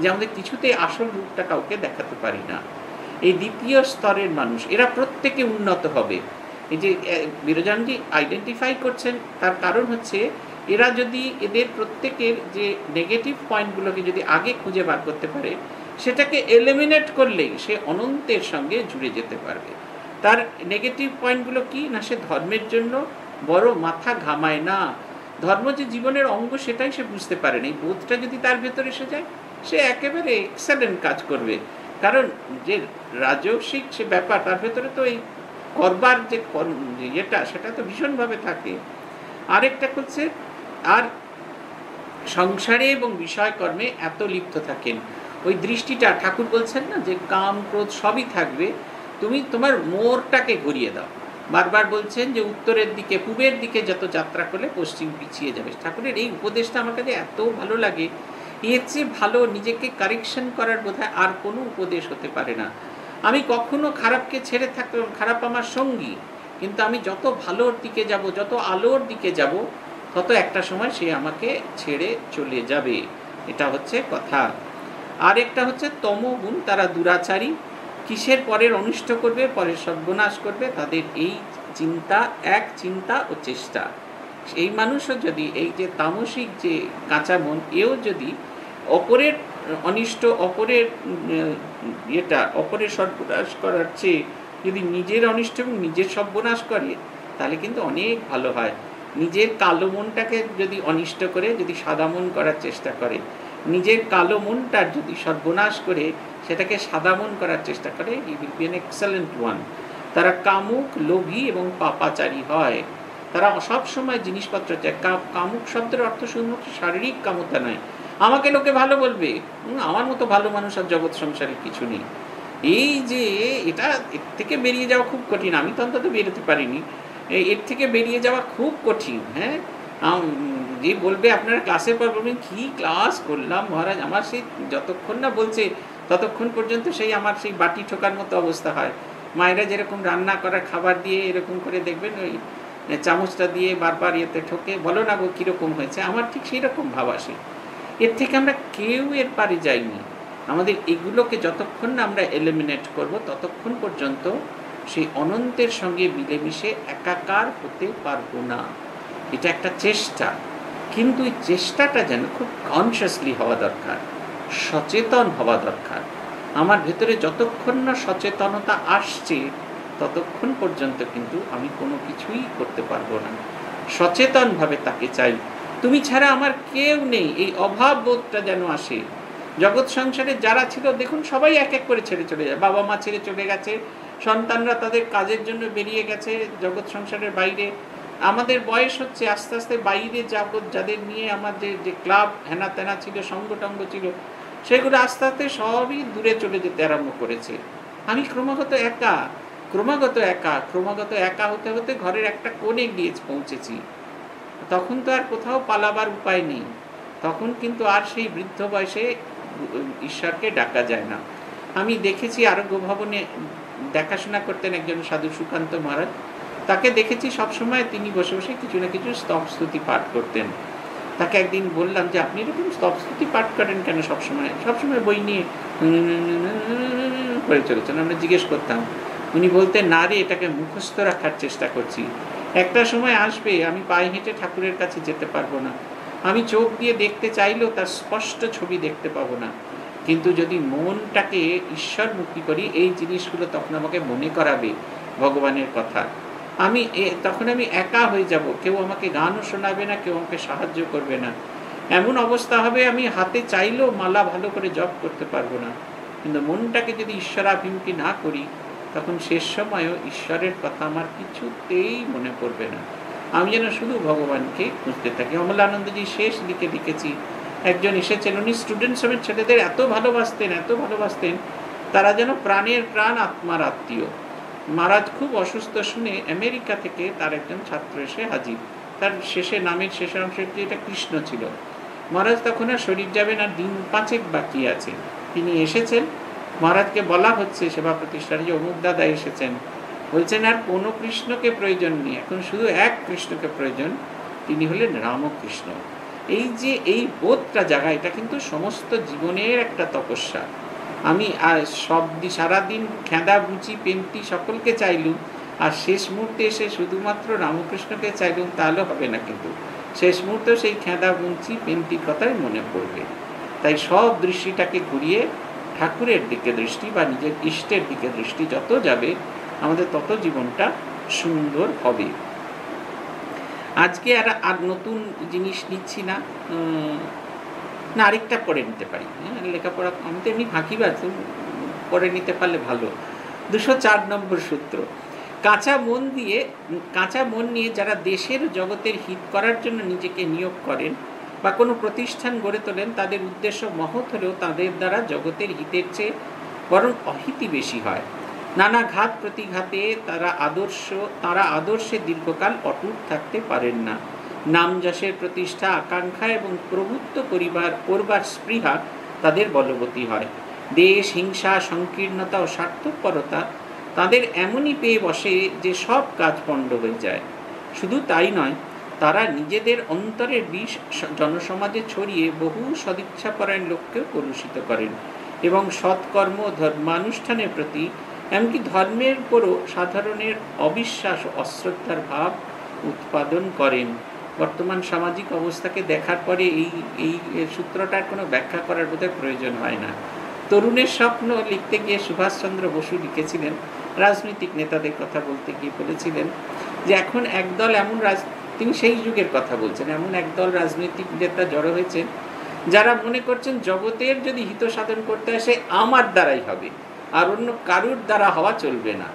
Speaker 1: যে আমাদের কিছুতেই আসল রূপটা কাউকে দেখাতে পারি না। এই দ্বিতীয় স্তরের মানুষ, এরা প্রত্যেকে উন্নত হবে। এই যে বিরোজানজি আইডেন্টিফাই করছেন, তার কারণ হচ্ছে এরা যদি এদের প্রত্যেকের যে নেগেটিভ পয়েন্টগুলোকে যদি আগে খুঁজে বার করতে পারে সেটাকে এলিমিনেট করলেই সে অনন্তের সঙ্গে জুড়ে যেতে পারবে। তার নেগেটিভ পয়েন্টগুলো কি? না, সে ধর্মের জন্য বড় মাথা ঘামায় না। ধর্ম যে জীবনের অঙ্গ সেটাই সে বুঝতে পারে এই বোধটা যদি তার ভেতরে এসে যায়, সে একেবারে এক্সেলেন্ট কাজ করবে। কারণ যে রাজস্বিক সে ব্যাপার, তার ভেতরে তো এই করবার যে ইয়েটা, সেটা তো ভীষণভাবে থাকে। আরেকটা হচ্ছে আর সংসারে এবং বিষয়কর্মে এত লিপ্ত থাকেন। ওই দৃষ্টিটা ঠাকুর বলছেন না যে কাম, ক্রোধ সবই থাকবে, তুমি তোমার মোড়টাকে ঘুরিয়ে দাও। বারবার বলছেন যে উত্তরের দিকে, পূবের দিকে যত যাত্রা করলে পশ্চিম পিছিয়ে যাবে। ঠাকুরের এই উপদেশটা আমার কাছে এত ভালো লাগে। এর চেয়ে ভালো নিজেকে কারেকশন করার বোধ আর কোনো উপদেশ হতে পারে না। আমি কখনো খারাপকে ছেড়ে থাকতে খারাপ আমার সঙ্গী। কিন্তু আমি যত ভালোর দিকে যাব, যত আলোর দিকে যাব, তত একটা সময় সে আমাকে ছেড়ে চলে যাবে। এটা হচ্ছে কথা। আর একটা হচ্ছে তমগুণ, তারা দুরাচারী। কিসের পরের অনিষ্ট করবে, পরের সর্বনাশ করবে, তাদের এই চিন্তা, এক চিন্তা ও চেষ্টা। এই মানুষও যদি, এই যে তামসিক যে কাঁচা মন এও যদি অপরের অনিষ্ট, অপরের ইয়েটা, অপরের সর্বনাশ করার চেয়ে যদি নিজের অনিষ্ট এবং নিজের সর্বনাশ করে, তাহলে কিন্তু অনেক ভালো হয়। নিজের কালো মনটাকে যদি অনিষ্ট করে, যদি সাদা মন করার চেষ্টা করে নিজের কালো মনটার যদি সর্বনাশ করে, সেটাকে সাদা মন করার চেষ্টা করে he will be an excellent one তারা কামুক, লোভী এবং পাপাচারী হয়। তারা সব সময় জিনিসপত্র চায় কামুক শব্দের অর্থ শুধুমাত্র শারীরিক কামতা নয়। আমাকে লোকে ভালো বলবে। আমার মতো ভালো মানুষ আর জগৎ সংসারে কিছু নেই। এই যে, এটা এর থেকে বেরিয়ে যাওয়া খুব কঠিন। আমি তো অন্তত বেরোতে পারিনি। এর থেকে বেরিয়ে যাওয়া খুব কঠিন হ্যাঁ? যে বলবে আপনারা ক্লাসের পর বলবেন কী ক্লাস করলাম মহারাজ? আমার সেই যতক্ষণ না বলছে, ততক্ষণ পর্যন্ত সেই আমার সেই বাটি ঠোকার মতো অবস্থা হয়। মায়েরা যেরকম রান্না করার খাবার দিয়ে এরকম করে দেখবেন ওই চামচটা দিয়ে বারবার ইয়েতে ঠোকে, বলো না গো, কীরকম হয়েছে? আমার ঠিক সেই রকম ভাব আসে। এর থেকে আমরা কেউ এর পারে যাইনি। আমাদের এগুলোকে যতক্ষণ না আমরা এলিমিনেট করব, ততক্ষণ পর্যন্ত সেই অনন্তের সঙ্গে মিলেমিশে একাকার হতে পারব না। এটা একটা চেষ্টা। কিন্তু এই চেষ্টাটা যেন খুব কনসিয়াসলি হওয়া দরকার, সচেতন হওয়া দরকার। আমার ভেতরে যতক্ষণ না সচেতনতা আসছে, ততক্ষণ পর্যন্ত কিন্তু আমি কোনো কিছুই করতে পারব না। সচেতনভাবে তাকে চাই। তুমি ছাড়া আমার কেউ নেই, এই অভাব বোধটা যেন আসে। জগৎ সংসারে যারা ছিল, দেখুন সবাই এক এক করে ছেড়ে চলে যায়। বাবা মা ছেড়ে চলে গেছে, সন্তানরা তাদের কাজের জন্য বেরিয়ে গেছে জগৎ সংসারের বাইরে। আমাদের বয়স হচ্ছে আস্তে আস্তে বাইরে যাব, যাদের নিয়ে আমাদের যে ক্লাব হেনা তেনা ছিল সঙ্গটঙ্গ ছিল, সেগুলো আস্তে আস্তে সবই দূরে চলে যেতে আরম্ভ করেছে। আমি ক্রমাগত একা ক্রমাগত একা ক্রমাগত একা হতে হতে ঘরের একটা কোণে গিয়ে পৌঁছেছি। তখন তো আর কোথাও পালাবার উপায় নেই। তখন কিন্তু আর সেই বৃদ্ধ বয়সে ঈশ্বরকে ডাকা যায় না। আমি দেখেছি আরোগ্য ভবনে দেখাশোনা করতেন একজন সাধু সুকান্ত মহারাজ। তাকে দেখেছি সবসময় তিনি বসে বসে কিছু না কিছু স্তব স্তুতি পাঠ করতেন। তাকে একদিন বললাম যে, আপনি এরকম স্তব স্তুতি পাঠ করেন কেন সবসময়? সবসময় বই নিয়ে করে চলেছেন। আমরা জিজ্ঞেস করতাম। উনি বলতেন, না রে, এটাকে মুখস্থ রাখার চেষ্টা করছি। একটা সময় আসবে, আমি পায়ে হেঁটে ঠাকুরের কাছে যেতে পারব না। আমি চোখ দিয়ে দেখতে চাইলেও তার স্পষ্ট ছবি দেখতে পাবো না। কিন্তু যদি মনটাকে ঈশ্বরমুখী করি, এই জিনিসগুলো তখন আমাকে মনে করাবে ভগবানের কথা। আমি তখন আমি একা হয়ে যাব। কেউ আমাকে গানও শোনাবে না, কেউ আমাকে সাহায্য করবে না। এমন অবস্থা হবে, আমি হাতে চাইলেও মালা ভালো করে জপ করতে পারব না। কিন্তু মনটাকে যদি ঈশ্বরাভিমুখী না করি, তখন শেষ সময়ও ঈশ্বরের কথা আমার কিছুতেই মনে পড়বে না। আমি যেন শুধু ভগবানকে খুঁজতে থাকি। অমলানন্দজি শেষ দিকে লিখেছি, একজন এসেছেন, উনি স্টুডেন্ট সমেত ছেলেদের এত ভালোবাসতেন এত ভালোবাসতেন, তারা যেন প্রাণের প্রাণ আত্মার আত্মীয়। মহারাজ খুব অসুস্থ শুনে আমেরিকা থেকে তার একজন ছাত্র এসে হাজির। তার শেষে নামের শেষের অংশটি এটা কৃষ্ণ ছিল। মহারাজ তখন আর শরীর যাবেন আর দিন পাঁচেক বাকি আছে। তিনি এসেছেন। মহারাজকে বলা হচ্ছে সেবা প্রতিষ্ঠানে যে অমুক দাদা এসেছেন। বলছেন, আর কোনো কৃষ্ণকে প্রয়োজন নেই। এখন শুধু এক কৃষ্ণকে প্রয়োজন। তিনি হলেন রামকৃষ্ণ। এই যে এই বোধটা জায়গা এটা কিন্তু সমস্ত জীবনের একটা তপস্যা। আমি সব সারাদিন খেঁদা বুচি পেন্টি সকলকে চাইলুম, আর শেষ মুহূর্তে এসে শুধুমাত্র রামকৃষ্ণকে চাইলুম, তাহলে হবে না কিন্তু। শেষ মুহূর্তে সেই খেঁদা বুঞ্চি পেন্টির কথাই মনে পড়বে। তাই সব দৃষ্টিটাকে ঘুরিয়ে ঠাকুরের দিকে দৃষ্টি বা নিজের ইষ্টের দিকে দৃষ্টি যত যাবে, আমাদের তত জীবনটা সুন্দর হবে। আজকে আর আর নতুন জিনিস নিচ্ছি না। না, আরেকটা পড়ে নিতে পারি। হ্যাঁ লেখাপড়া আমি তো এমনি ফাঁকিবাজ পড়ে নিতে পারলে ভালো। দুশো চার নম্বর সূত্র। কাঁচা মন দিয়ে, কাঁচা মন নিয়ে যারা দেশের জগতের হিত করার জন্য নিজেকে নিয়োগ করেন বা কোনো প্রতিষ্ঠান গড়ে তোলেন, তাদের উদ্দেশ্য মহৎ হলেও তাদের দ্বারা জগতের হিতের চেয়ে বরং অহিতি বেশি হয়। নানা ঘাত প্রতিঘাতে তারা আদর্শ, তারা আদর্শে দীর্ঘকাল অটুট থাকতে পারেন না। নাম যশের প্রতিষ্ঠা, আকাঙ্ক্ষা এবং প্রভুত্ব করিবার করবার স্পৃহা তাদের বলবতী হয়। দেশ, হিংসা, সংকীর্ণতা ও স্বার্থপরতা তাদের এমনই পেয়ে বসে যে সব কাজ পণ্ড হয়ে যায়। শুধু তাই নয়, তারা নিজেদের অন্তরের বিষ জনসমাজে ছড়িয়ে বহু সদিচ্ছাপরায়ণ লোককেও কলুষিত করেন এবং সৎকর্ম ধর্মানুষ্ঠানের প্রতি, এমনকি ধর্মের উপরও সাধারণের অবিশ্বাস অশ্রদ্ধার ভাব উৎপাদন করেন। বর্তমান সামাজিক অবস্থাকে দেখার পরে এই এই সূত্রটার কোনো ব্যাখ্যা করার বোধহয় প্রয়োজন হয় না। তরুণের স্বপ্ন লিখতে গিয়ে সুভাষচন্দ্র বসু লিখেছিলেন, রাজনৈতিক নেতাদের কথা বলতে গিয়ে বলেছিলেন যে এখন একদল এমন রাজ, তিনি সেই যুগের কথা বলছেন, এমন একদল রাজনৈতিক নেতা জড়ো হয়েছেন যারা মনে করছেন জগতের যদি হিত সাধন করতে আসে, আমার দ্বারাই হবে। আর অন্য কারুর দ্বারা হওয়া চলবে না।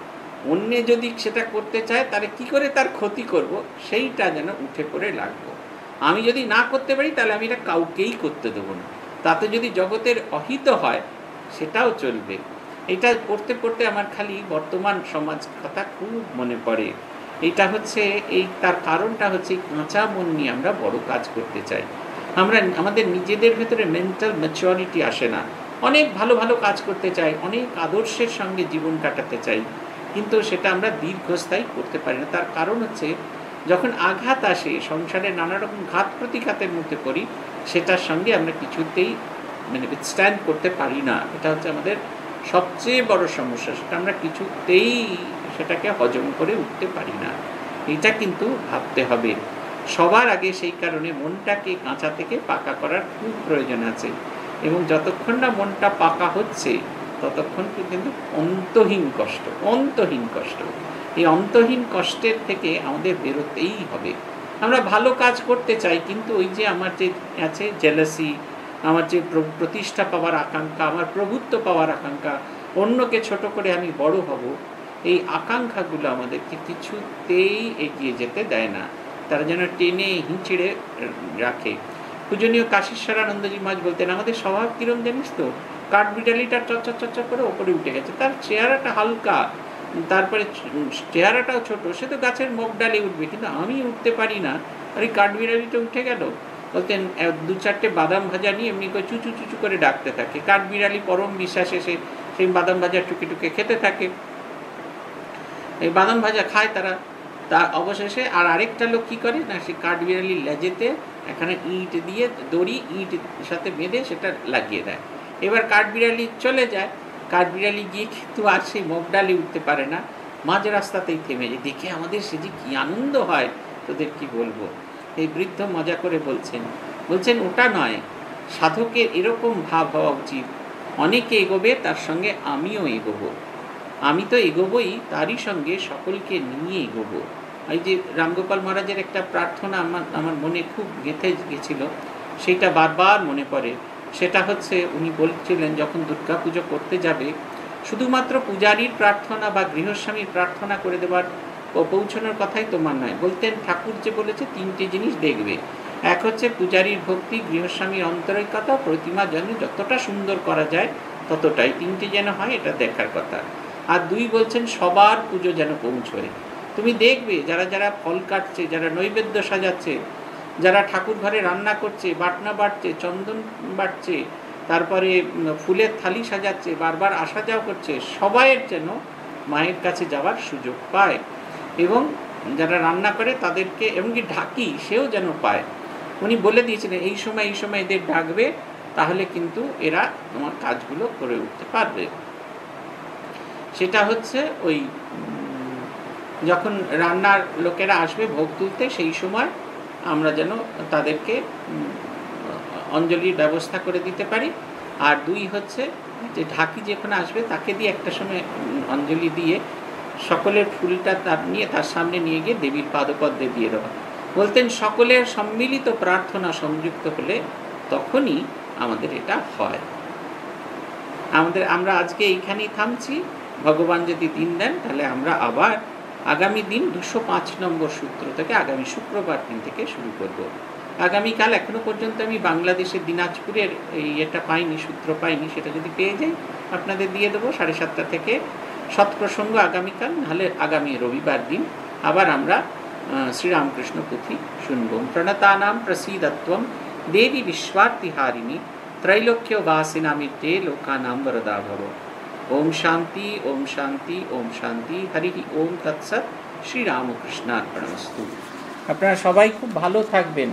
Speaker 1: অন্যে যদি সেটা করতে চায়, তাহলে কি করে তার ক্ষতি করব? সেইটা যেন উঠে পড়ে লাগবো আমি যদি না করতে পারি, তাহলে আমি এটা কাউকেই করতে দেবো না। তাতে যদি জগতের অহিত হয়, সেটাও চলবে। এটা পড়তে পড়তে আমার খালি বর্তমান সমাজ কথা খুব মনে পড়ে। এটা হচ্ছে, এই তার কারণটা হচ্ছে কাঁচা মন নিয়ে আমরা বড় কাজ করতে চাই। আমরা, আমাদের নিজেদের ভেতরে মেন্টাল ম্যাচুরিটি আসে না। অনেক ভালো ভালো কাজ করতে চাই, অনেক আদর্শের সঙ্গে জীবন কাটাতে চাই। কিন্তু সেটা আমরা দীর্ঘস্থায়ী করতে পারি না। তার কারণ হচ্ছে, যখন আঘাত আসে, সংসারে নানা রকম ঘাত প্রতিঘাতের মধ্যে পড়ি, সেটার সঙ্গে আমরা কিছুতেই মানে স্ট্যান্ড করতে পারি না। এটা হচ্ছে আমাদের সবচেয়ে বড় সমস্যা। সেটা আমরা কিছুতেই সেটাকে হজম করে উঠতে পারি না। এটা কিন্তু ভাবতে হবে। সবার আগে সেই কারণে মনটাকে কাঁচা থেকে পাকা করার খুব প্রয়োজন আছে। এবং যতক্ষণ না মনটা পাকা হচ্ছে ততক্ষণ কিন্তু অন্তহীন কষ্ট অন্তহীন কষ্ট। এই অন্তহীন কষ্টের থেকে আমাদের বেরোতেই হবে। আমরা ভালো কাজ করতে চাই, কিন্তু ওই যে আমার যে আছে জেলাসি আমার যে প্রতিষ্ঠা পাওয়ার আকাঙ্ক্ষা, আমার প্রভুত্ব পাওয়ার আকাঙ্ক্ষা, অন্যকে ছোট করে আমি বড় হব, এই আকাঙ্ক্ষাগুলো আমাদেরকে কিছুতেই এগিয়ে যেতে দেয় না। তারা যেন টেনে হিঁচড়ে রাখে। পূজনীয় কাশীশ্বরানন্দজি মাঝ বলতেন, আমাদের স্বভাব কিরম জানিস তো? কাঠ কাঠবিড়ালিটা চচ্চা চচ্চা করে ওপরে উঠে গেছে। তার চেহারাটা হালকা, তারপরে চেহারাটাও ছোট, সে তো গাছের মুখ ডালে উঠবে, কিন্তু আমি উঠতে পারি না। আর এই কাঠবিড়ালিটা উঠে গেল। বলতেন দু চারটে বাদাম ভাজা নিয়ে এমনি করে চুচু চুচু করে ডাকতে থাকে। কাঠ বিড়ালি পরম বিশ্বাসে সে, সেই বাদাম ভাজা টুকে টুকে খেতে থাকে। এই বাদাম ভাজা খায় তারা। তা অবশেষে আর আরেকটা লোক কী করে? না, সে কাঠবিড়ালির লেজেতে এখানে ইট দিয়ে দড়ি ইট সাথে বেঁধে সেটা লাগিয়ে দেয়। এবার কাঠবিড়ালি চলে যায়। কাঠবিড়ালি গিয়ে কিন্তু আর সেই মুখ ডালে উঠতে পারে না। মাঝ রাস্তাতেই থেমে যায়। দেখে আমাদের সে যে কী আনন্দ হয়, তোদের কি বলব? এই বৃদ্ধ মজা করে বলছেন বলছেন, ওটা নয়। সাধকের এরকম ভাব হওয়া উচিত। অনেকে এগোবে, তার সঙ্গে আমিও এগোবো। আমি তো এগোবই, তারই সঙ্গে সকলকে নিয়ে এগোবো। এই যে রামগোপাল মহারাজের একটা প্রার্থনা আমার আমার মনে খুব গেঁথে গেছিল, সেইটা বারবার মনে পড়ে। সেটা হচ্ছে উনি বলছিলেন, যখন দুর্গা পুজো করতে যাবে, শুধুমাত্র পূজারীর প্রার্থনা বা গৃহস্বামীর প্রার্থনা করে দেওয়ার পৌঁছানোর কথাই তোমার নয় বলতেন, ঠাকুর যে বলেছে, তিনটে জিনিস দেখবে। এক হচ্ছে পূজারীর ভক্তি, গৃহস্বামীর অন্তরিকতা প্রতিমা যেন যতটা সুন্দর করা যায় ততটাই। তিনটে যেন হয়, এটা দেখার কথা। আর দুই বলছেন, সবার পুজো যেন পৌঁছয়। তুমি দেখবে যারা যারা ফল কাটছে, যারা নৈবেদ্য সাজাচ্ছে, যারা ঠাকুর ঘরে রান্না করছে, বাটনা বাটছে, চন্দন বাটছে, তারপরে ফুলের থালি সাজাচ্ছে, বারবার আসা যাওয়া করছে, সবাইয়ের যেন মায়ের কাছে যাওয়ার সুযোগ পায়। এবং যারা রান্না করে তাদেরকে এমনকি ঢাকি সেও যেন পায়। উনি বলে দিয়েছিলেন, এই সময় এই সময় এদের ডাকবে, তাহলে কিন্তু এরা তোমার কাজগুলো করে উঠতে পারবে। সেটা হচ্ছে ওই যখন রান্নার লোকেরা আসবে ভোগ তুলতে, সেই সময় আমরা যেন তাদেরকে অঞ্জলির ব্যবস্থা করে দিতে পারি। আর দুই হচ্ছে যে ঢাকি যেখানে আসবে, তাকে দিয়ে একটা সময় অঞ্জলি দিয়ে সকলের ফুলটা তার নিয়ে, তার সামনে নিয়ে গিয়ে দেবীর পাদপদ্মে দিয়ে দেওয়া। বলতেন, সকলের সম্মিলিত প্রার্থনা সংযুক্ত হলে তখনই আমাদের এটা হয়। আমাদের, আমরা আজকে এইখানেই থামছি। ভগবান যদি দিন দেন, তাহলে আমরা আবার আগামী দিন দুশো পাঁচ নম্বর সূত্র থেকে আগামী শুক্রবার দিন থেকে শুরু করব। আগামীকাল এখনও পর্যন্ত আমি বাংলাদেশের দিনাজপুরের ইয়েটা পাইনি, সূত্র পাইনি, সেটা যদি পেয়ে যাই, আপনাদের দিয়ে দেবো সাড়ে সাতটা থেকে। সৎপ্রসঙ্গ আগামীকাল, নাহলে আগামী রবিবার দিন আবার আমরা শ্রীরামকৃষ্ণ পুঁথি শুনব। প্রণতানাম প্রসীদত্বম দেবী বিশ্বার্থিহারিণী ত্রৈলোক্য বাসিনামিতে লোকানাম বরদা ভব ওম শান্তি ওম শান্তি ওম শান্তি, হরি ওম তৎসৎ শ্রীরামকৃষ্ণ আপনারা সবাই খুব ভালো থাকবেন।